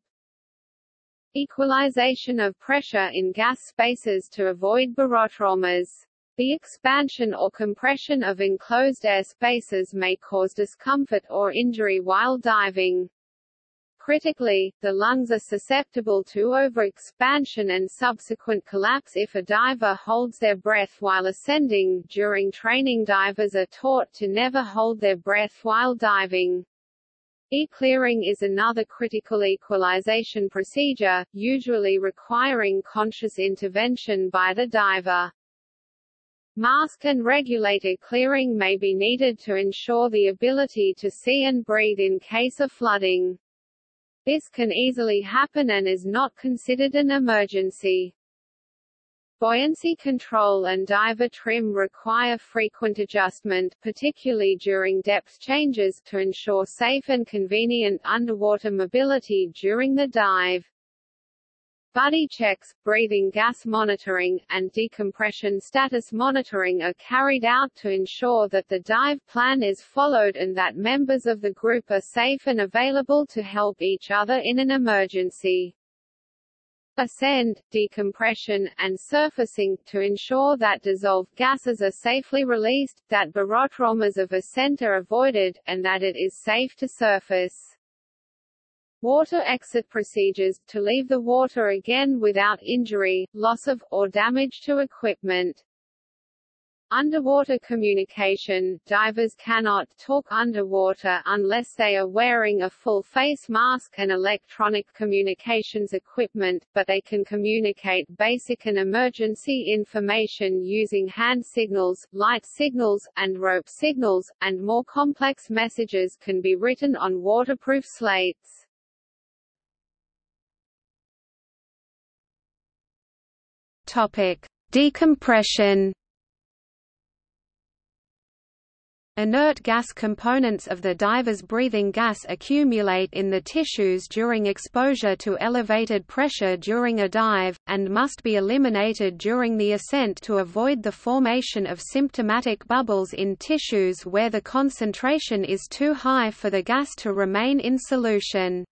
Equalization of pressure in gas spaces to avoid barotraumas. The expansion or compression of enclosed air spaces may cause discomfort or injury while diving. Critically, the lungs are susceptible to overexpansion and subsequent collapse if a diver holds their breath while ascending. During training, divers are taught to never hold their breath while diving. Ear-clearing is another critical equalization procedure, usually requiring conscious intervention by the diver. Mask and regulator clearing may be needed to ensure the ability to see and breathe in case of flooding. This can easily happen and is not considered an emergency. Buoyancy control and diver trim require frequent adjustment, particularly during depth changes, to ensure safe and convenient underwater mobility during the dive. Buddy checks, breathing gas monitoring, and decompression status monitoring are carried out to ensure that the dive plan is followed and that members of the group are safe and available to help each other in an emergency. Ascend, decompression, and surfacing, to ensure that dissolved gases are safely released, that barotraumas of ascent are avoided, and that it is safe to surface. Water exit procedures, to leave the water again without injury, loss of, or damage to equipment. Underwater communication – Divers cannot talk underwater unless they are wearing a full face mask and electronic communications equipment, but they can communicate basic and emergency information using hand signals, light signals, and rope signals, and more complex messages can be written on waterproof slates. Topic: Decompression. Inert gas components of the diver's breathing gas accumulate in the tissues during exposure to elevated pressure during a dive, and must be eliminated during the ascent to avoid the formation of symptomatic bubbles in tissues where the concentration is too high for the gas to remain in solution.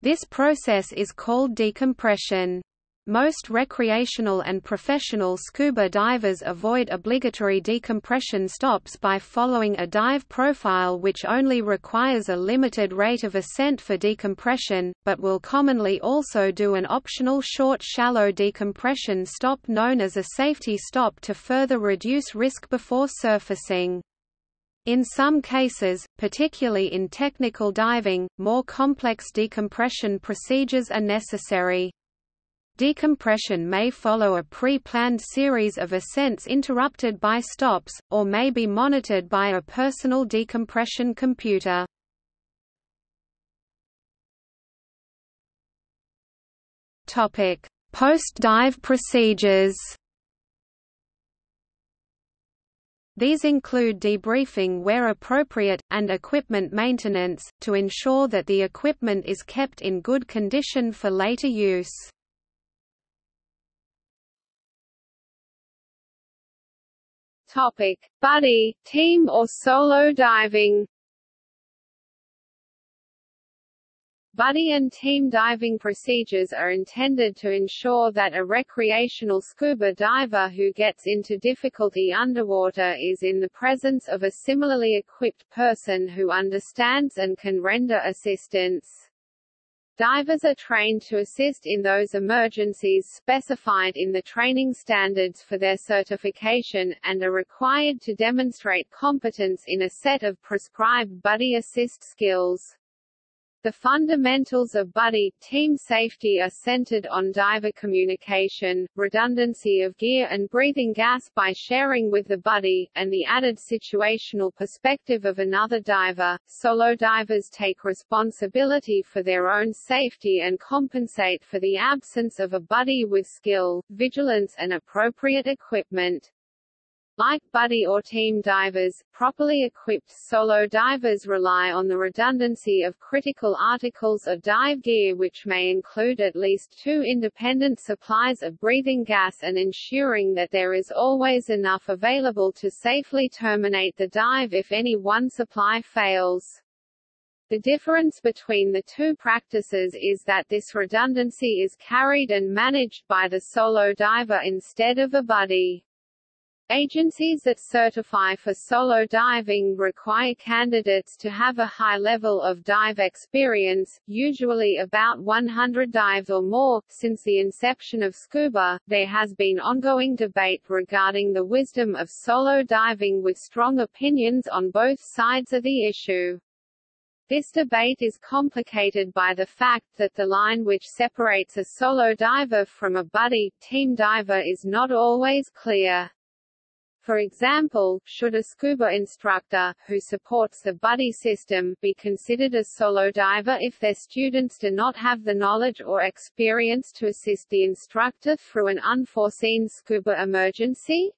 This process is called decompression. Most recreational and professional scuba divers avoid obligatory decompression stops by following a dive profile which only requires a limited rate of ascent for decompression, but will commonly also do an optional short shallow decompression stop known as a safety stop to further reduce risk before surfacing. In some cases, particularly in technical diving, more complex decompression procedures are necessary. Decompression may follow a pre-planned series of ascents interrupted by stops, or may be monitored by a personal decompression computer. Post-dive procedures These include debriefing where appropriate, and equipment maintenance, to ensure that the equipment is kept in good condition for later use. Topic: Buddy, team or solo diving. Buddy and team diving procedures are intended to ensure that a recreational scuba diver who gets into difficulty underwater is in the presence of a similarly equipped person who understands and can render assistance. Divers are trained to assist in those emergencies specified in the training standards for their certification, and are required to demonstrate competence in a set of prescribed buddy assist skills. The fundamentals of buddy team safety are centered on diver communication, redundancy of gear and breathing gas by sharing with the buddy, and the added situational perspective of another diver. Solo divers take responsibility for their own safety and compensate for the absence of a buddy with skill, vigilance and appropriate equipment. Like buddy or team divers, properly equipped solo divers rely on the redundancy of critical articles of dive gear which may include at least two independent supplies of breathing gas and ensuring that there is always enough available to safely terminate the dive if any one supply fails. The difference between the two practices is that this redundancy is carried and managed by the solo diver instead of a buddy. Agencies that certify for solo diving require candidates to have a high level of dive experience, usually about 100 dives or more. Since the inception of scuba, there has been ongoing debate regarding the wisdom of solo diving with strong opinions on both sides of the issue. This debate is complicated by the fact that the line which separates a solo diver from a buddy, team diver is not always clear. For example, should a scuba instructor, who supports the buddy system, be considered a solo diver if their students do not have the knowledge or experience to assist the instructor through an unforeseen scuba emergency?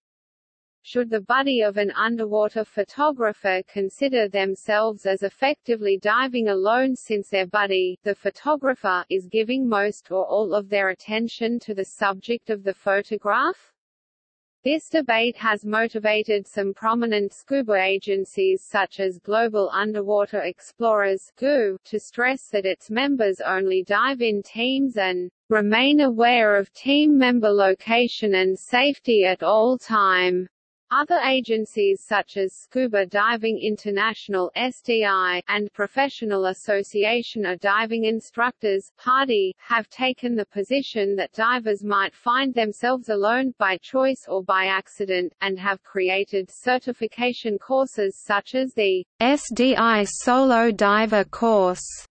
Should the buddy of an underwater photographer consider themselves as effectively diving alone since their buddy, the photographer, is giving most or all of their attention to the subject of the photograph? This debate has motivated some prominent scuba agencies such as Global Underwater Explorers to stress that its members only dive in teams and remain aware of team member location and safety at all time. Other agencies such as Scuba Diving International SDI, and Professional Association of Diving Instructors PADI, have taken the position that divers might find themselves alone, by choice or by accident, and have created certification courses such as the SDI Solo Diver Course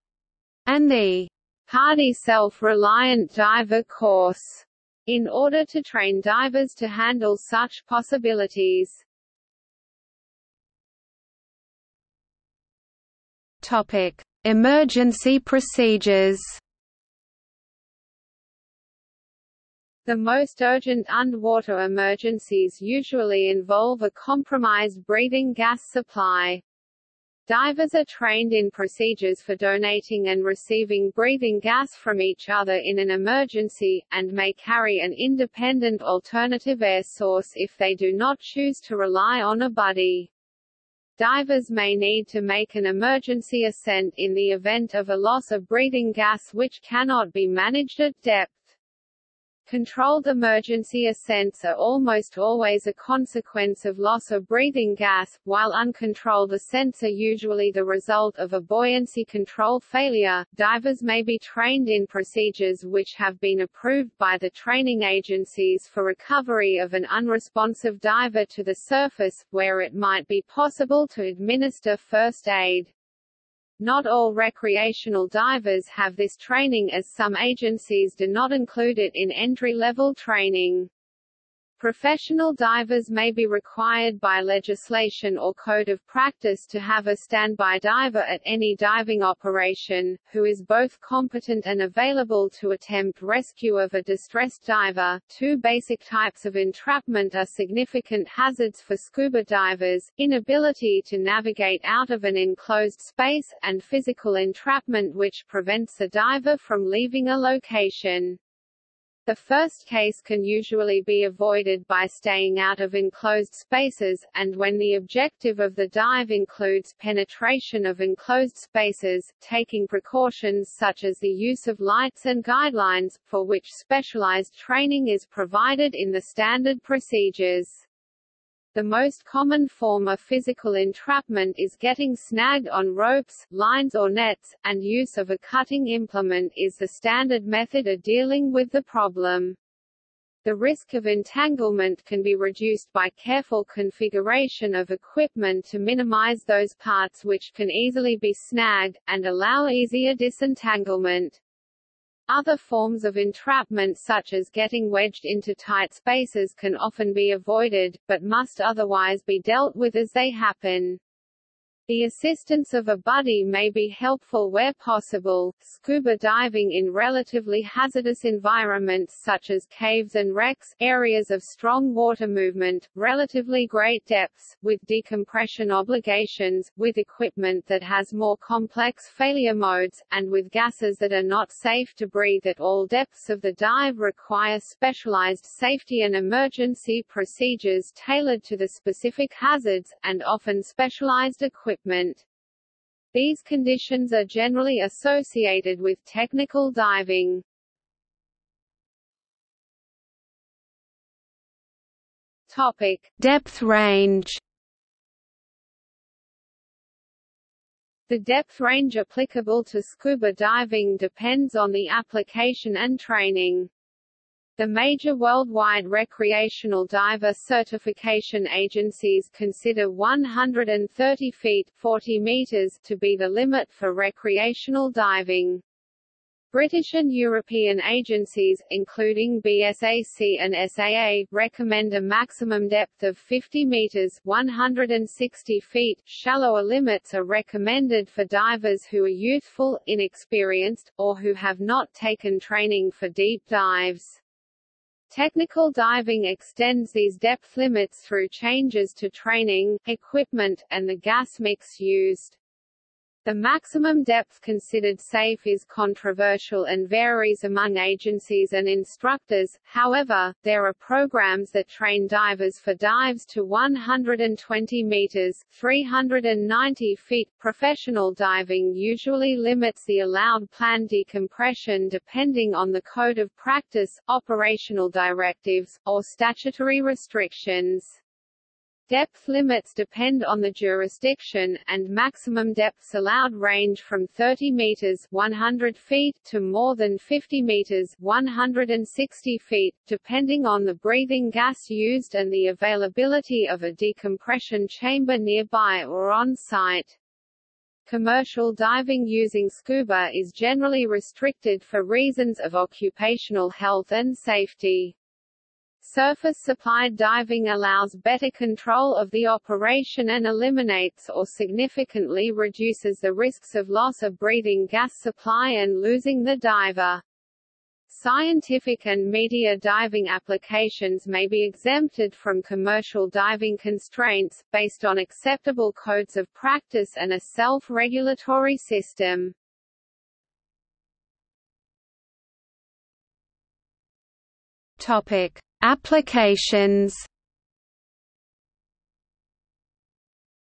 and the PADI Self-Reliant Diver Course in order to train divers to handle such possibilities. Topic: Emergency procedures. The most urgent underwater emergencies usually involve a compromised breathing gas supply. Divers are trained in procedures for donating and receiving breathing gas from each other in an emergency, and may carry an independent alternative air source if they do not choose to rely on a buddy. Divers may need to make an emergency ascent in the event of a loss of breathing gas which cannot be managed at depth. Controlled emergency ascents are almost always a consequence of loss of breathing gas, while uncontrolled ascents are usually the result of a buoyancy control failure. Divers may be trained in procedures which have been approved by the training agencies for recovery of an unresponsive diver to the surface, where it might be possible to administer first aid. Not all recreational divers have this training as some agencies do not include it in entry-level training. Professional divers may be required by legislation or code of practice to have a standby diver at any diving operation, who is both competent and available to attempt rescue of a distressed diver. Two basic types of entrapment are significant hazards for scuba divers, inability to navigate out of an enclosed space, and physical entrapment which prevents a diver from leaving a location. The first case can usually be avoided by staying out of enclosed spaces, and when the objective of the dive includes penetration of enclosed spaces, taking precautions such as the use of lights and guidelines, for which specialized training is provided in the standard procedures. The most common form of physical entrapment is getting snagged on ropes, lines or nets, and use of a cutting implement is the standard method of dealing with the problem. The risk of entanglement can be reduced by careful configuration of equipment to minimize those parts which can easily be snagged, and allow easier disentanglement. Other forms of entrapment such as getting wedged into tight spaces can often be avoided, but must otherwise be dealt with as they happen. The assistance of a buddy may be helpful where possible. Scuba diving in relatively hazardous environments such as caves and wrecks, areas of strong water movement, relatively great depths, with decompression obligations, with equipment that has more complex failure modes, and with gases that are not safe to breathe at all depths of the dive require specialized safety and emergency procedures tailored to the specific hazards, and often specialized equipment equipment. These conditions are generally associated with technical diving. Topic: Depth range. The depth range applicable to scuba diving depends on the application and training. The major worldwide recreational diver certification agencies consider 130 feet 40 meters to be the limit for recreational diving. British and European agencies, including BSAC and SAA, recommend a maximum depth of 50 meters 160 feet. Shallower limits are recommended for divers who are youthful, inexperienced, or who have not taken training for deep dives. Technical diving extends these depth limits through changes to training, equipment, and the gas mix used. The maximum depth considered safe is controversial and varies among agencies and instructors, however, there are programs that train divers for dives to 120 meters 390 feet. Professional diving usually limits the allowed planned decompression depending on the code of practice, operational directives, or statutory restrictions. Depth limits depend on the jurisdiction, and maximum depths allowed range from 30 meters 100 feet to more than 50 meters 160 feet, depending on the breathing gas used and the availability of a decompression chamber nearby or on site. Commercial diving using scuba is generally restricted for reasons of occupational health and safety. Surface-supplied diving allows better control of the operation and eliminates or significantly reduces the risks of loss of breathing gas supply and losing the diver. Scientific and media diving applications may be exempted from commercial diving constraints, based on acceptable codes of practice and a self-regulatory system. Topic. Applications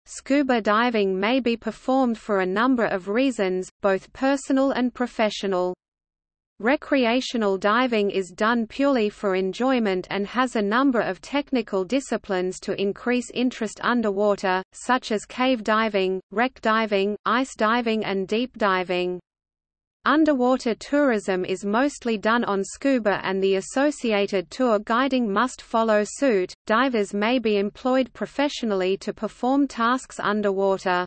Scuba diving may be performed for a number of reasons, both personal and professional. Recreational diving is done purely for enjoyment and has a number of technical disciplines to increase interest underwater, such as cave diving, wreck diving, ice diving and deep diving. Underwater tourism is mostly done on scuba and the associated tour guiding must follow suit. Divers may be employed professionally to perform tasks underwater.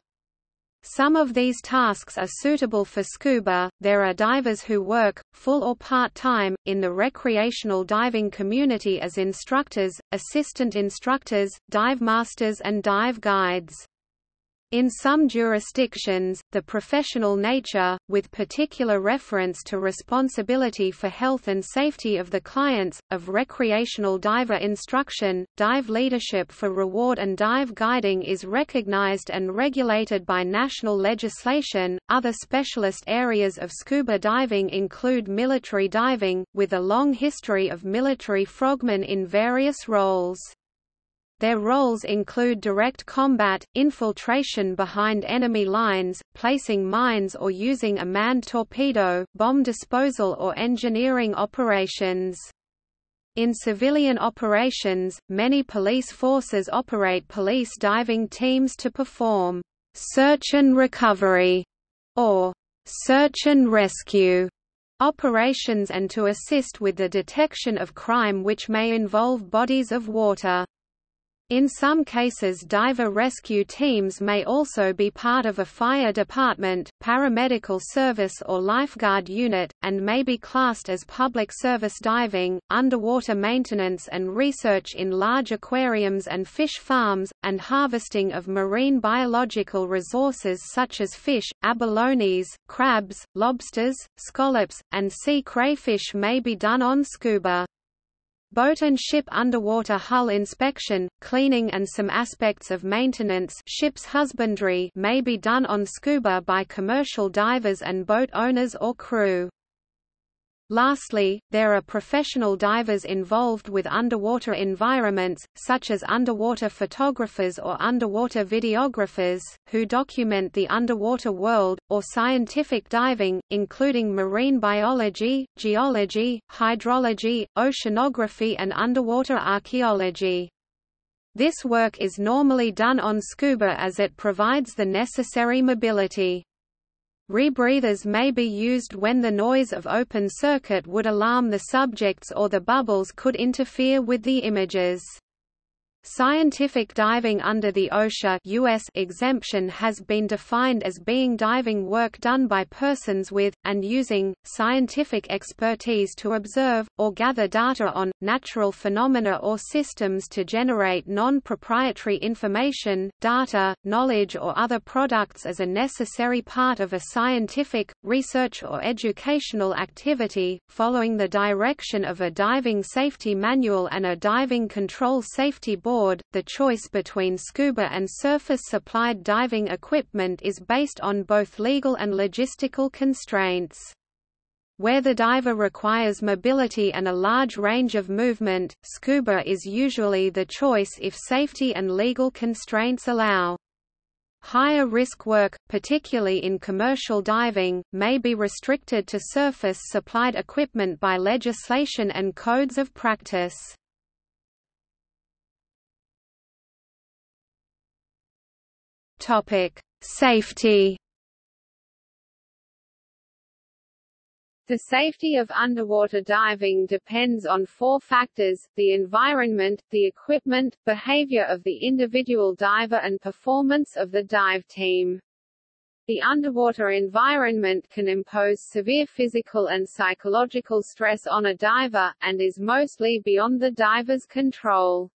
Some of these tasks are suitable for scuba. There are divers who work, full or part time, in the recreational diving community as instructors, assistant instructors, dive masters, and dive guides. In some jurisdictions, the professional nature, with particular reference to responsibility for health and safety of the clients, of recreational diver instruction, dive leadership for reward and dive guiding is recognized and regulated by national legislation. Other specialist areas of scuba diving include military diving, with a long history of military frogmen in various roles. Their roles include direct combat, infiltration behind enemy lines, placing mines or using a manned torpedo, bomb disposal or engineering operations. In civilian operations, many police forces operate police diving teams to perform search and recovery or search and rescue operations and to assist with the detection of crime which may involve bodies of water. In some cases diver rescue teams may also be part of a fire department, paramedical service or lifeguard unit, and may be classed as public service diving, underwater maintenance and research in large aquariums and fish farms, and harvesting of marine biological resources such as fish, abalones, crabs, lobsters, scallops, and sea crayfish may be done on scuba. Boat and ship underwater hull inspection, cleaning and some aspects of maintenance ship's husbandry may be done on scuba by commercial divers and boat owners or crew. Lastly, there are professional divers involved with underwater environments, such as underwater photographers or underwater videographers, who document the underwater world, or scientific diving, including marine biology, geology, hydrology, oceanography and underwater archaeology. This work is normally done on scuba as it provides the necessary mobility. Rebreathers may be used when the noise of open circuit would alarm the subjects or the bubbles could interfere with the images. Scientific diving under the OSHA US exemption has been defined as being diving work done by persons with, and using, scientific expertise to observe, or gather data on, natural phenomena or systems to generate non-proprietary information, data, knowledge or other products as a necessary part of a scientific, research or educational activity, following the direction of a diving safety manual and a diving control safety board the choice between scuba and surface-supplied diving equipment is based on both legal and logistical constraints. Where the diver requires mobility and a large range of movement, scuba is usually the choice if safety and legal constraints allow. Higher risk work, particularly in commercial diving, may be restricted to surface-supplied equipment by legislation and codes of practice. Topic: Safety. The safety of underwater diving depends on four factors, the environment, the equipment, behavior of the individual diver and performance of the dive team. The underwater environment can impose severe physical and psychological stress on a diver, and is mostly beyond the diver's control.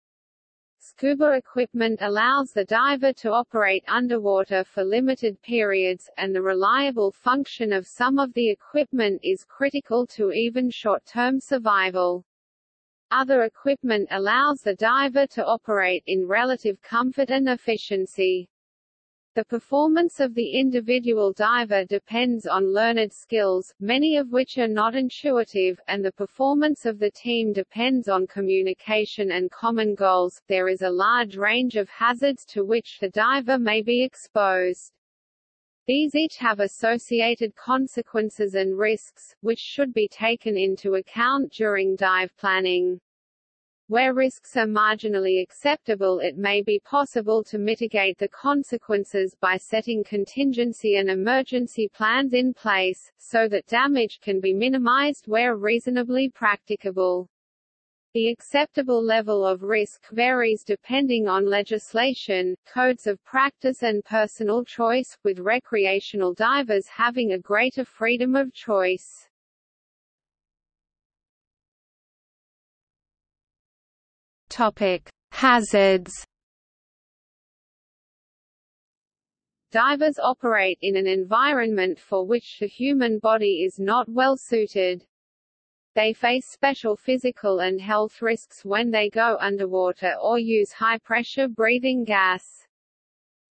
Scuba equipment allows the diver to operate underwater for limited periods, and the reliable function of some of the equipment is critical to even short-term survival. Other equipment allows the diver to operate in relative comfort and efficiency. The performance of the individual diver depends on learned skills, many of which are not intuitive, and the performance of the team depends on communication and common goals. There is a large range of hazards to which the diver may be exposed. These each have associated consequences and risks, which should be taken into account during dive planning. Where risks are marginally acceptable it may be possible to mitigate the consequences by setting contingency and emergency plans in place, so that damage can be minimized where reasonably practicable. The acceptable level of risk varies depending on legislation, codes of practice and personal choice, with recreational divers having a greater freedom of choice. Topic: Hazards. divers operate in an environment for which the human body is not well suited. They face special physical and health risks when they go underwater or use high-pressure breathing gas.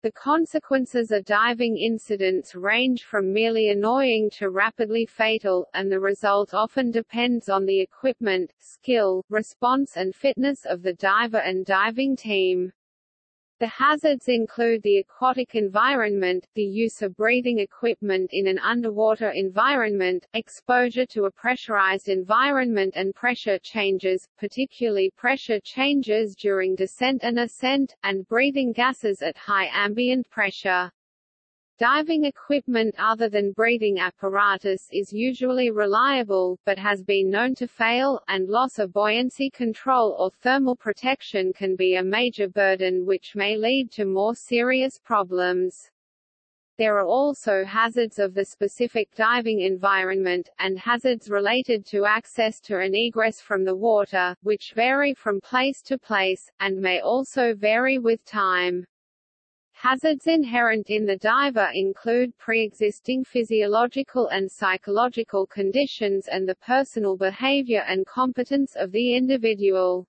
The consequences of diving incidents range from merely annoying to rapidly fatal, and the result often depends on the equipment, skill, response and fitness of the diver and diving team. The hazards include the aquatic environment, the use of breathing equipment in an underwater environment, exposure to a pressurized environment and pressure changes, particularly pressure changes during descent and ascent, and breathing gases at high ambient pressure. Diving equipment other than breathing apparatus is usually reliable, but has been known to fail, and loss of buoyancy control or thermal protection can be a major burden which may lead to more serious problems. There are also hazards of the specific diving environment, and hazards related to access to and egress from the water, which vary from place to place, and may also vary with time. Hazards inherent in the diver include pre-existing physiological and psychological conditions and the personal behavior and competence of the individual.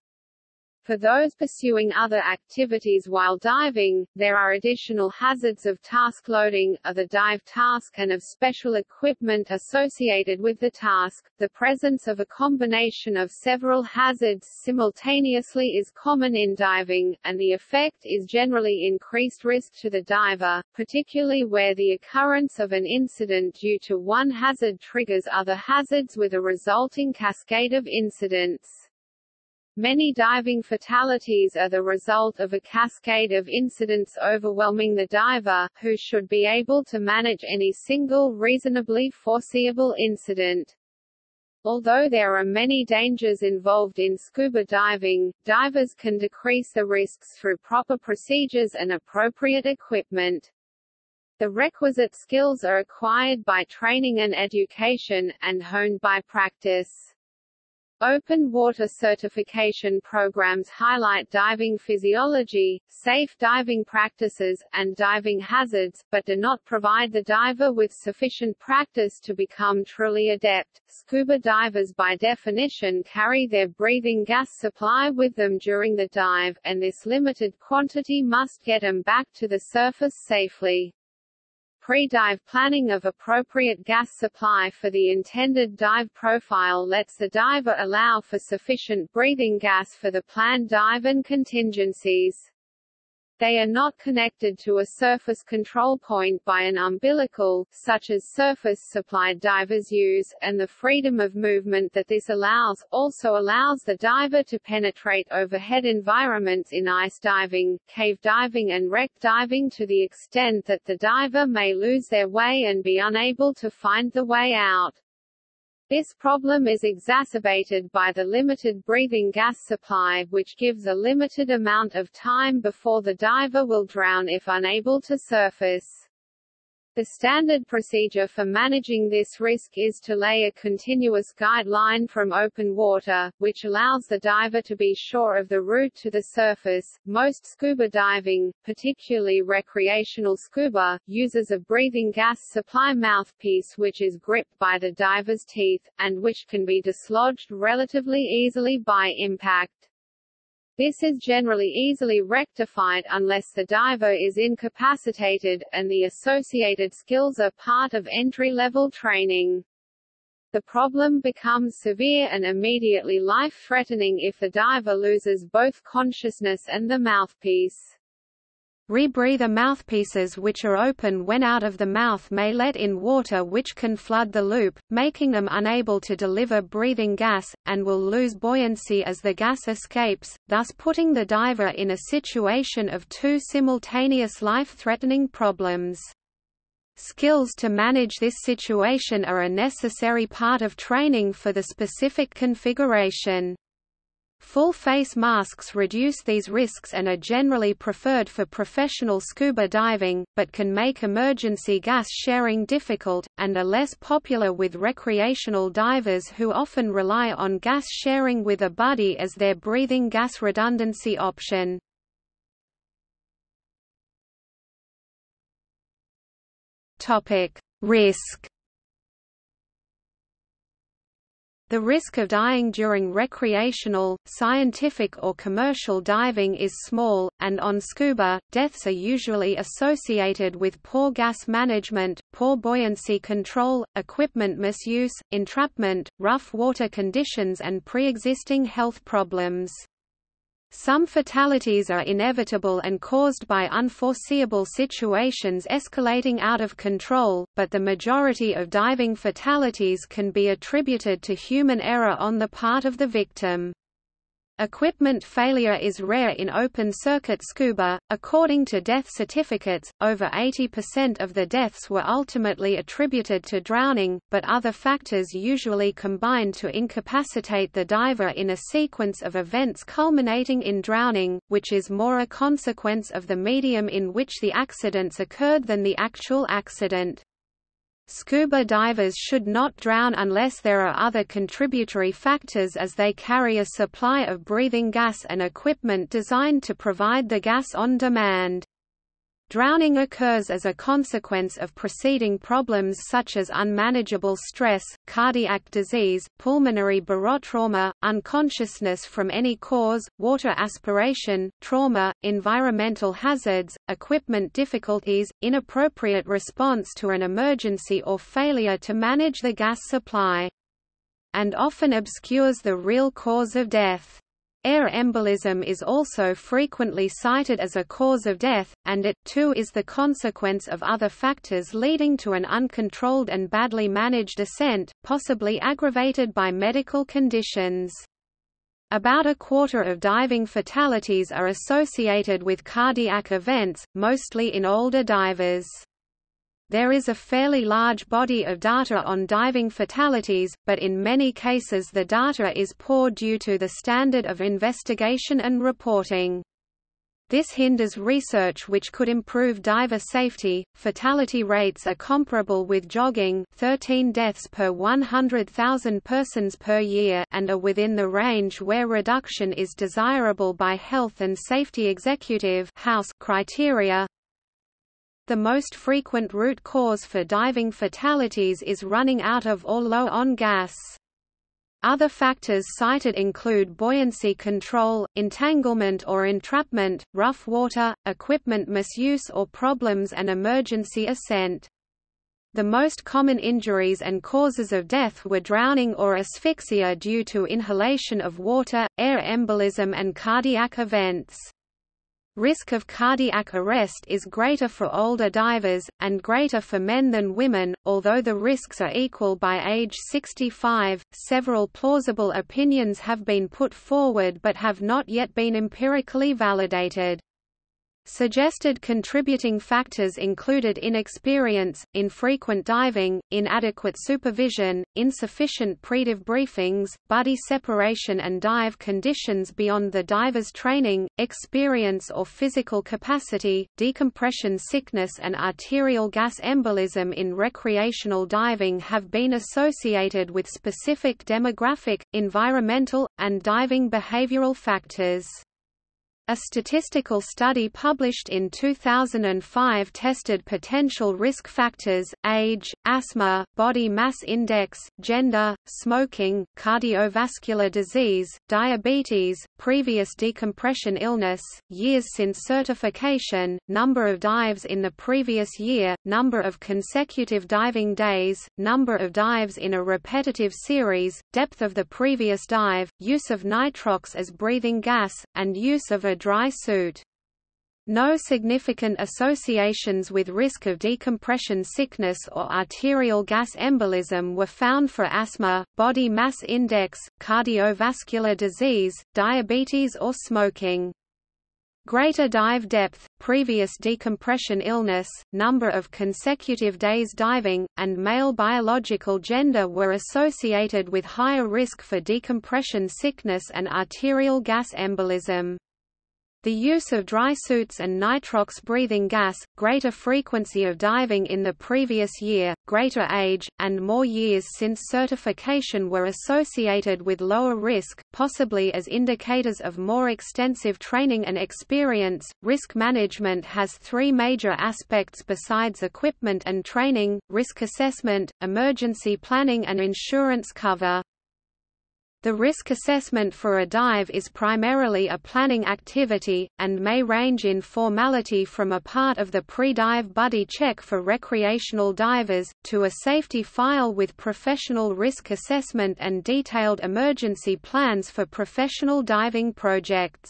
For those pursuing other activities while diving, there are additional hazards of task loading, of the dive task and of special equipment associated with the task. The presence of a combination of several hazards simultaneously is common in diving, and the effect is generally increased risk to the diver, particularly where the occurrence of an incident due to one hazard triggers other hazards with a resulting cascade of incidents. Many diving fatalities are the result of a cascade of incidents overwhelming the diver, who should be able to manage any single reasonably foreseeable incident. Although there are many dangers involved in scuba diving, divers can decrease the risks through proper procedures and appropriate equipment. The requisite skills are acquired by training and education, and honed by practice. Open water certification programs highlight diving physiology, safe diving practices, and diving hazards, but do not provide the diver with sufficient practice to become truly adept. Scuba divers by definition carry their breathing gas supply with them during the dive, and this limited quantity must get them back to the surface safely. Pre-dive planning of appropriate gas supply for the intended dive profile lets the diver allow for sufficient breathing gas for the planned dive and contingencies. They are not connected to a surface control point by an umbilical, such as surface-supplied divers use, and the freedom of movement that this allows, also allows the diver to penetrate overhead environments in ice diving, cave diving and wreck diving to the extent that the diver may lose their way and be unable to find the way out. This problem is exacerbated by the limited breathing gas supply which gives a limited amount of time before the diver will drown if unable to surface. The standard procedure for managing this risk is to lay a continuous guideline from open water, which allows the diver to be sure of the route to the surface. Most scuba diving, particularly recreational scuba, uses a breathing gas supply mouthpiece which is gripped by the diver's teeth, and which can be dislodged relatively easily by impact. This is generally easily rectified unless the diver is incapacitated, and the associated skills are part of entry-level training. The problem becomes severe and immediately life-threatening if the diver loses both consciousness and the mouthpiece. Rebreather mouthpieces which are open when out of the mouth may let in water which can flood the loop, making them unable to deliver breathing gas, and will lose buoyancy as the gas escapes, thus putting the diver in a situation of two simultaneous life-threatening problems. Skills to manage this situation are a necessary part of training for the specific configuration. Full face masks reduce these risks and are generally preferred for professional scuba diving, but can make emergency gas sharing difficult, and are less popular with recreational divers who often rely on gas sharing with a buddy as their breathing gas redundancy option. Risk The risk of dying during recreational, scientific or commercial diving is small, and on scuba, deaths are usually associated with poor gas management, poor buoyancy control, equipment misuse, entrapment, rough water conditions and pre-existing health problems. Some fatalities are inevitable and caused by unforeseeable situations escalating out of control, but the majority of diving fatalities can be attributed to human error on the part of the victim. Equipment failure is rare in open-circuit scuba. According to death certificates, over 80% of the deaths were ultimately attributed to drowning, but other factors usually combine to incapacitate the diver in a sequence of events culminating in drowning, which is more a consequence of the medium in which the accidents occurred than the actual accident. Scuba divers should not drown unless there are other contributory factors as they carry a supply of breathing gas and equipment designed to provide the gas on demand. Drowning occurs as a consequence of preceding problems such as unmanageable stress, cardiac disease, pulmonary barotrauma, unconsciousness from any cause, water aspiration, trauma, environmental hazards, equipment difficulties, inappropriate response to an emergency or failure to manage the gas supply. And often obscures the real cause of death. Air embolism is also frequently cited as a cause of death, and it, too is the consequence of other factors leading to an uncontrolled and badly managed ascent, possibly aggravated by medical conditions. About a quarter of diving fatalities are associated with cardiac events, mostly in older divers. There is a fairly large body of data on diving fatalities, but in many cases the data is poor due to the standard of investigation and reporting. This hinders research which could improve diver safety. Fatality rates are comparable with jogging, 13 deaths per 100,000 persons per year, and are within the range where reduction is desirable by health and safety executive house criteria. The most frequent root cause for diving fatalities is running out of or low on gas. Other factors cited include buoyancy control, entanglement or entrapment, rough water, equipment misuse or problems and emergency ascent. The most common injuries and causes of death were drowning or asphyxia due to inhalation of water, air embolism and cardiac events. Risk of cardiac arrest is greater for older divers, and greater for men than women, although the risks are equal by age 65. Several plausible opinions have been put forward but have not yet been empirically validated. Suggested contributing factors included inexperience, infrequent diving, inadequate supervision, insufficient pre-dive briefings, buddy separation and dive conditions beyond the diver's training, experience or physical capacity, decompression sickness and arterial gas embolism in recreational diving have been associated with specific demographic, environmental, and diving behavioral factors. A statistical study published in 2005 tested potential risk factors, age, asthma, body mass index, gender, smoking, cardiovascular disease, diabetes, previous decompression illness, years since certification, number of dives in the previous year, number of consecutive diving days, number of dives in a repetitive series, depth of the previous dive, use of nitrox as breathing gas, and use of a dry suit. No significant associations with risk of decompression sickness or arterial gas embolism were found for asthma, body mass index, cardiovascular disease, diabetes or smoking. Greater dive depth, previous decompression illness, number of consecutive days diving, and male biological gender were associated with higher risk for decompression sickness and arterial gas embolism. The use of dry suits and nitrox breathing gas, greater frequency of diving in the previous year, greater age, and more years since certification were associated with lower risk, possibly as indicators of more extensive training and experience. Risk management has three major aspects besides equipment and training risk assessment, emergency planning, and insurance cover. The risk assessment for a dive is primarily a planning activity, and may range in formality from a part of the pre-dive buddy check for recreational divers, to a safety file with professional risk assessment and detailed emergency plans for professional diving projects.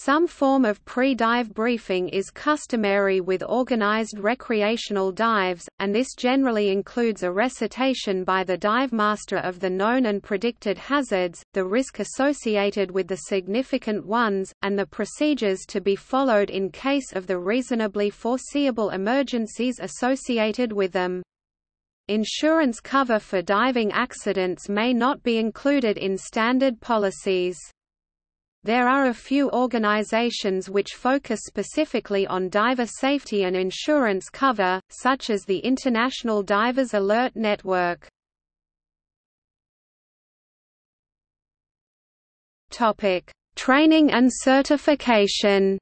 Some form of pre-dive briefing is customary with organized recreational dives, and this generally includes a recitation by the dive master of the known and predicted hazards, the risk associated with the significant ones, and the procedures to be followed in case of the reasonably foreseeable emergencies associated with them. Insurance cover for diving accidents may not be included in standard policies. There are a few organizations which focus specifically on diver safety and insurance cover, such as the International Divers Alert Network. Topic: Training and certification.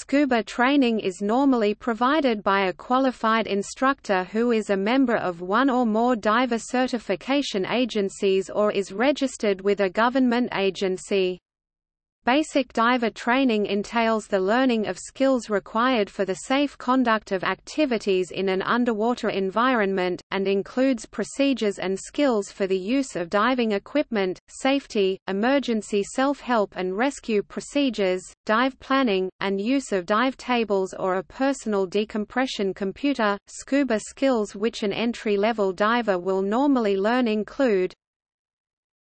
Scuba training is normally provided by a qualified instructor who is a member of one or more diver certification agencies or is registered with a government agency. Basic diver training entails the learning of skills required for the safe conduct of activities in an underwater environment, and includes procedures and skills for the use of diving equipment, safety, emergency self-help and rescue procedures, dive planning, and use of dive tables or a personal decompression computer. Scuba skills which an entry-level diver will normally learn include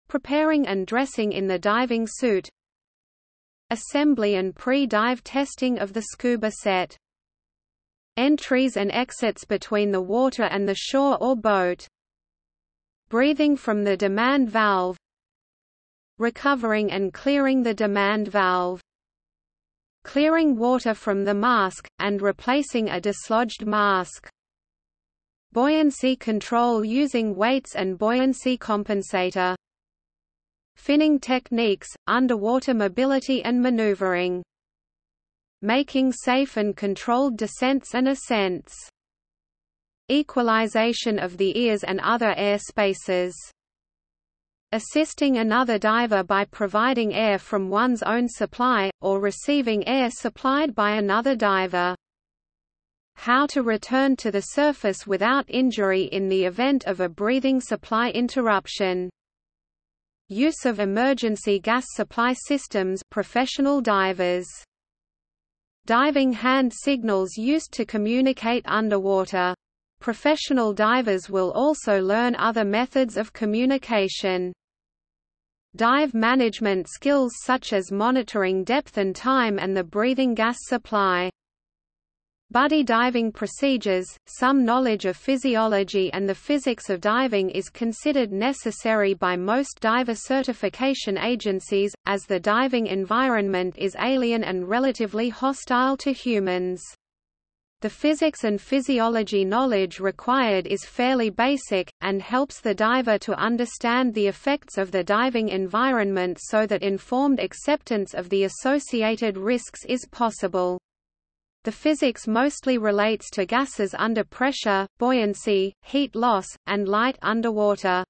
preparing and dressing in the diving suit, Assembly and pre-dive testing of the scuba set. Entries and exits between the water and the shore or boat. Breathing from the demand valve. Recovering and clearing the demand valve. Clearing water from the mask, and replacing a dislodged mask. Buoyancy control using weights and buoyancy compensator finning techniques, underwater mobility and maneuvering. Making safe and controlled descents and ascents. Equalization of the ears and other air spaces. Assisting another diver by providing air from one's own supply, or receiving air supplied by another diver. How to return to the surface without injury in the event of a breathing supply interruption. Use of emergency gas supply systems professional divers. Diving hand signals used to communicate underwater. Professional divers will also learn other methods of communication. Dive management skills such as monitoring depth and time and the breathing gas supply. Buddy diving procedures, some knowledge of physiology and the physics of diving is considered necessary by most diver certification agencies, as the diving environment is alien and relatively hostile to humans. The physics and physiology knowledge required is fairly basic, and helps the diver to understand the effects of the diving environment so that informed acceptance of the associated risks is possible. The physics mostly relates to gases under pressure, buoyancy, heat loss, and light underwater.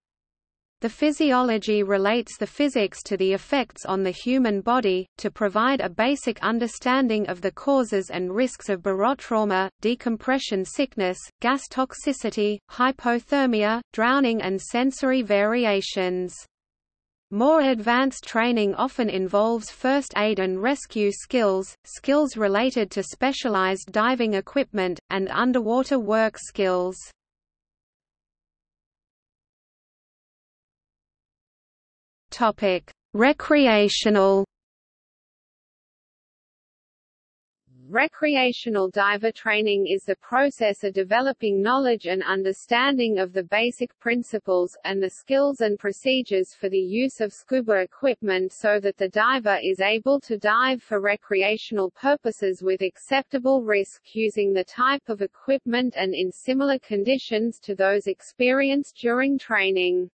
The physiology relates the physics to the effects on the human body, to provide a basic understanding of the causes and risks of barotrauma, decompression sickness, gas toxicity, hypothermia, drowning and sensory variations. More advanced training often involves first aid and rescue skills, skills related to specialized diving equipment, and underwater work skills. Recreational Recreational diver training is the process of developing knowledge and understanding of the basic principles, and the skills and procedures for the use of scuba equipment so that the diver is able to dive for recreational purposes with acceptable risk using the type of equipment and in similar conditions to those experienced during training.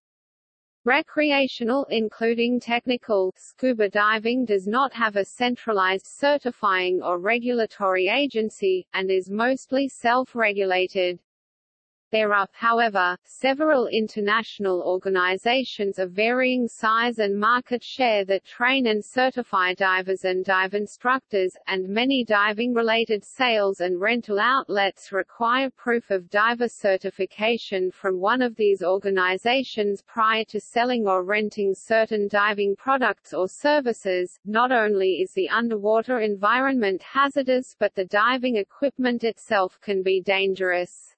Recreational including technical scuba diving does not have a centralized certifying or regulatory agency, and is mostly self-regulated. There are, however, several international organizations of varying size and market share that train and certify divers and dive instructors, and many diving-related sales and rental outlets require proof of diver certification from one of these organizations prior to selling or renting certain diving products or services. Not only is the underwater environment hazardous but the diving equipment itself can be dangerous.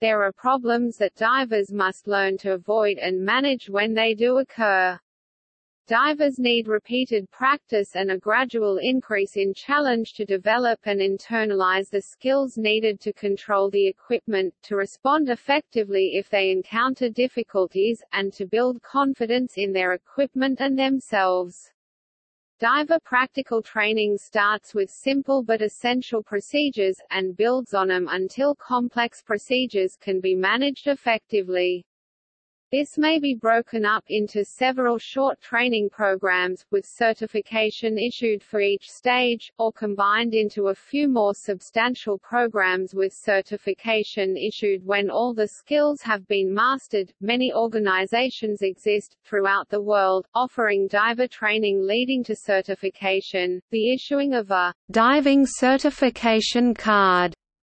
There are problems that divers must learn to avoid and manage when they do occur. Divers need repeated practice and a gradual increase in challenge to develop and internalize the skills needed to control the equipment, to respond effectively if they encounter difficulties, and to build confidence in their equipment and themselves. Diver practical training starts with simple but essential procedures, and builds on them until complex procedures can be managed effectively. This may be broken up into several short training programs, with certification issued for each stage, or combined into a few more substantial programs with certification issued when all the skills have been mastered. Many organizations exist, throughout the world, offering diver training leading to certification. The issuing of a diving certification card,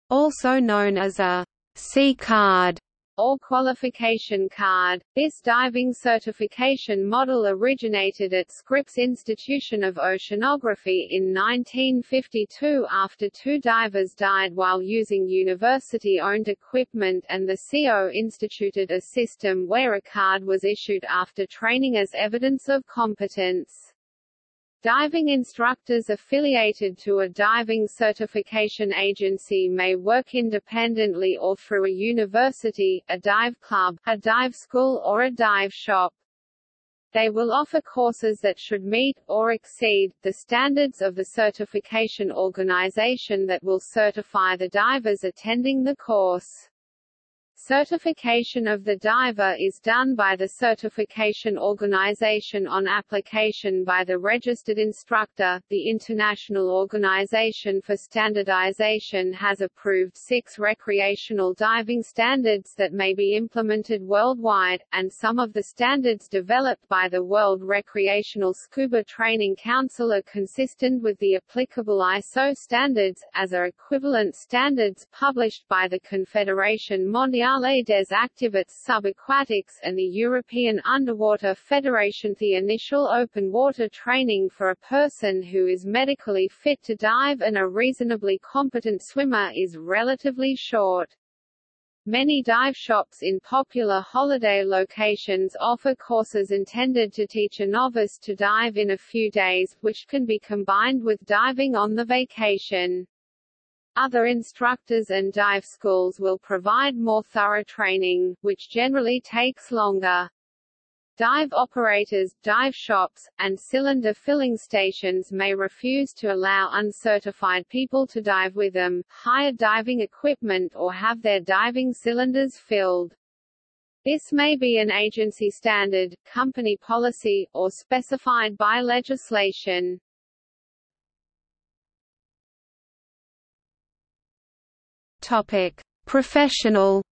also known as a C card, or qualification card. This diving certification model originated at Scripps Institution of Oceanography in 1952 after two divers died while using university-owned equipment and the SIO instituted a system where a card was issued after training as evidence of competence. Diving instructors affiliated to a diving certification agency may work independently or through a university, a dive club, a dive school or a dive shop. They will offer courses that should meet, or exceed, the standards of the certification organization that will certify the divers attending the course. Certification of the diver is done by the certification organization on application by the registered instructor. The International Organization for Standardization has approved six recreational diving standards that may be implemented worldwide, and some of the standards developed by the World Recreational Scuba Training Council are consistent with the applicable ISO standards, as are equivalent standards published by the Confederation Mondiale des Activités Subaquatiques and the European Underwater Federation. The initial open water training for a person who is medically fit to dive and a reasonably competent swimmer is relatively short. Many dive shops in popular holiday locations offer courses intended to teach a novice to dive in a few days, which can be combined with diving on the vacation. Other instructors and dive schools will provide more thorough training, which generally takes longer. Dive operators, dive shops, and cylinder filling stations may refuse to allow uncertified people to dive with them, hire diving equipment or have their diving cylinders filled. This may be an agency standard, company policy, or specified by legislation. Topic: Professional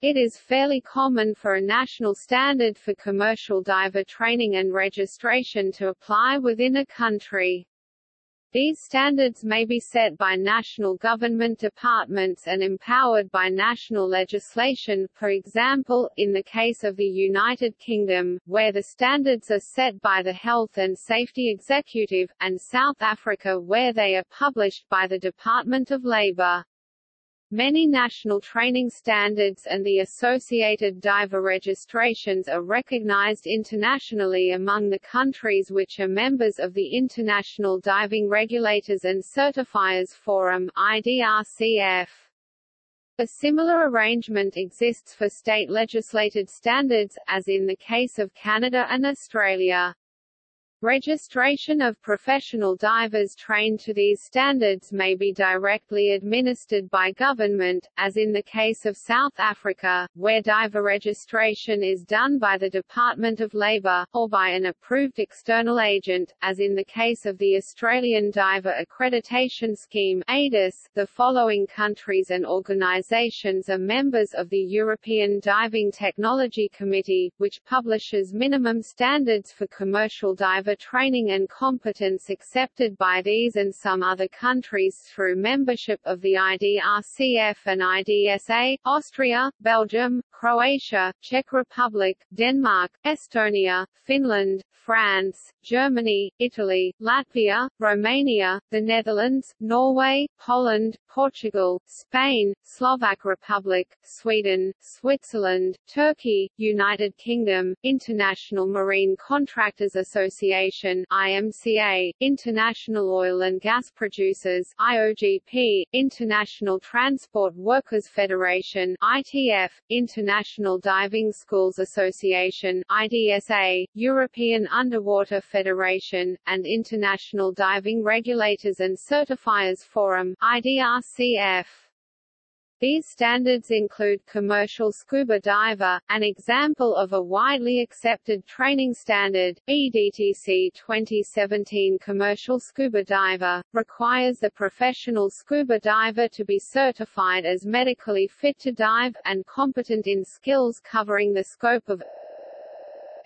It is fairly common for a national standard for commercial diver training and registration to apply within a country. These standards may be set by national government departments and empowered by national legislation, for example, in the case of the United Kingdom, where the standards are set by the Health and Safety Executive, and South Africa where they are published by the Department of Labour. Many national training standards and the associated diver registrations are recognized internationally among the countries which are members of the International Diving Regulators and Certifiers Forum IDRCF. A similar arrangement exists for state legislated standards, as in the case of Canada and Australia. Registration of professional divers trained to these standards may be directly administered by government, as in the case of South Africa, where diver registration is done by the Department of Labour, or by an approved external agent, as in the case of the Australian Diver Accreditation Scheme ADAS. .The following countries and organisations are members of the European Diving Technology Committee, which publishes minimum standards for commercial training and competence accepted by these and some other countries through membership of the IDRCF and IDSA, Austria, Belgium, Croatia, Czech Republic, Denmark, Estonia, Finland, France, Germany, Italy, Latvia, Romania, the Netherlands, Norway, Poland, Portugal, Spain, Slovak Republic, Sweden, Switzerland, Turkey, United Kingdom, International Marine Contractors Association IMCA, International Oil and Gas Producers IOGP, International Transport Workers Federation ITF, International Diving Schools Association IDSA, European Underwater Federation, and International Diving Regulators and Certifiers Forum IDRCF. These standards include Commercial Scuba Diver, an example of a widely accepted training standard. EDTC 2017 Commercial Scuba Diver requires the professional scuba diver to be certified as medically fit to dive and competent in skills covering the scope of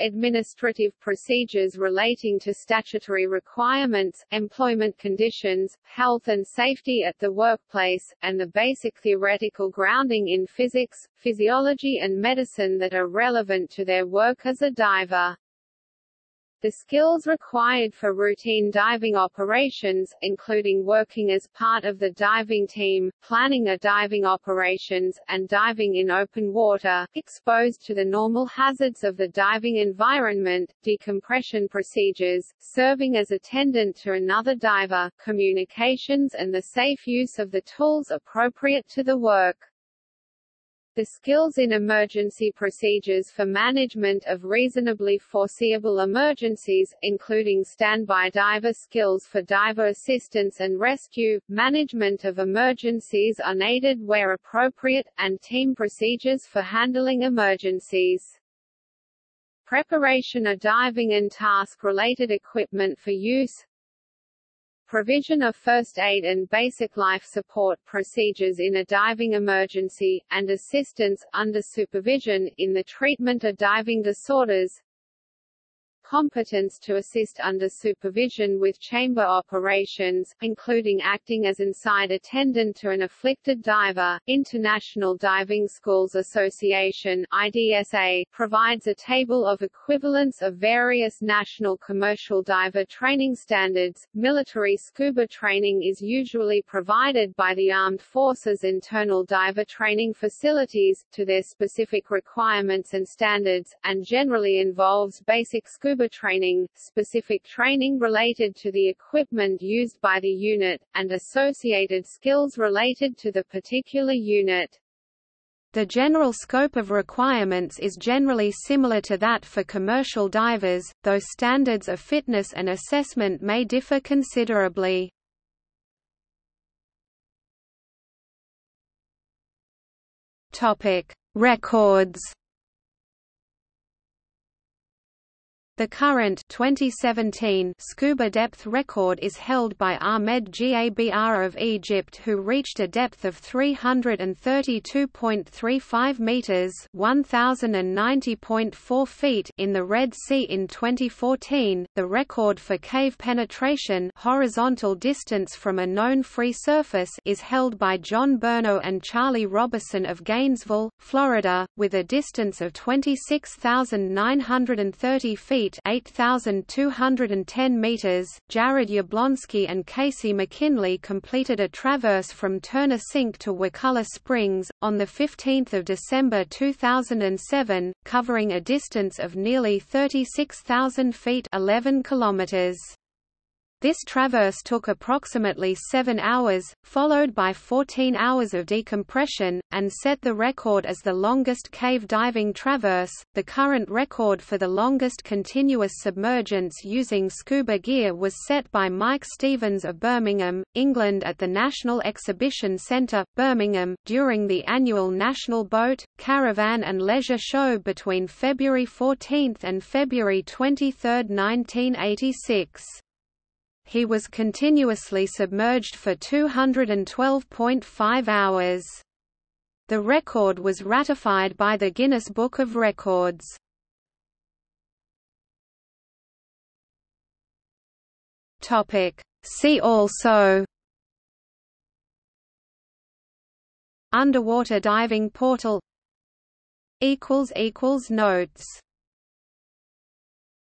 administrative procedures relating to statutory requirements, employment conditions, health and safety at the workplace, and the basic theoretical grounding in physics, physiology and medicine that are relevant to their work as a diver. The skills required for routine diving operations, including working as part of the diving team, planning a diving operations, and diving in open water, exposed to the normal hazards of the diving environment, decompression procedures, serving as attendant to another diver, communications and the safe use of the tools appropriate to the work. The skills in emergency procedures for management of reasonably foreseeable emergencies, including standby diver skills for diver assistance and rescue, management of emergencies are unaided where appropriate, and team procedures for handling emergencies. Preparation of diving and task-related equipment for use, provision of first aid and basic life support procedures in a diving emergency, and assistance, under supervision, in the treatment of diving disorders competence to assist under supervision with chamber operations, including acting as inside attendant to an afflicted diver. International Diving Schools Association IDSA provides a table of equivalence of various national commercial diver training standards. Military scuba training is usually provided by the Armed Forces internal diver training facilities, to their specific requirements and standards, and generally involves basic scuba scuba training, specific training related to the equipment used by the unit, and associated skills related to the particular unit. The general scope of requirements is generally similar to that for commercial divers, though standards of fitness and assessment may differ considerably. Topic: Records The current 2017 scuba depth record is held by Ahmed Gabr of Egypt who reached a depth of 332.35 meters, 1090.4 feet in the Red Sea in 2014. The record for cave penetration, horizontal distance from a known free surface, is held by Jon Bernot and Charlie Roberson of Gainesville, Florida, with a distance of 26,930 feet feet 8,210 meters. Jarrod Jablonski and Casey McKinlay completed a traverse from Turner Sink to Wakulla Springs, on 15 December 2007, covering a distance of nearly 36,000 feet 11 kilometers. This traverse took approximately 7 hours, followed by 14 hours of decompression, and set the record as the longest cave diving traverse. The current record for the longest continuous submergence using scuba gear was set by Mike Stevens of Birmingham, England at the National Exhibition Centre, Birmingham, during the annual National Boat, Caravan and Leisure Show between February 14 and February 23, 1986. He was continuously submerged for 212.5 hours. The record was ratified by the Guinness Book of Records. Topic. See also Underwater diving portal Notes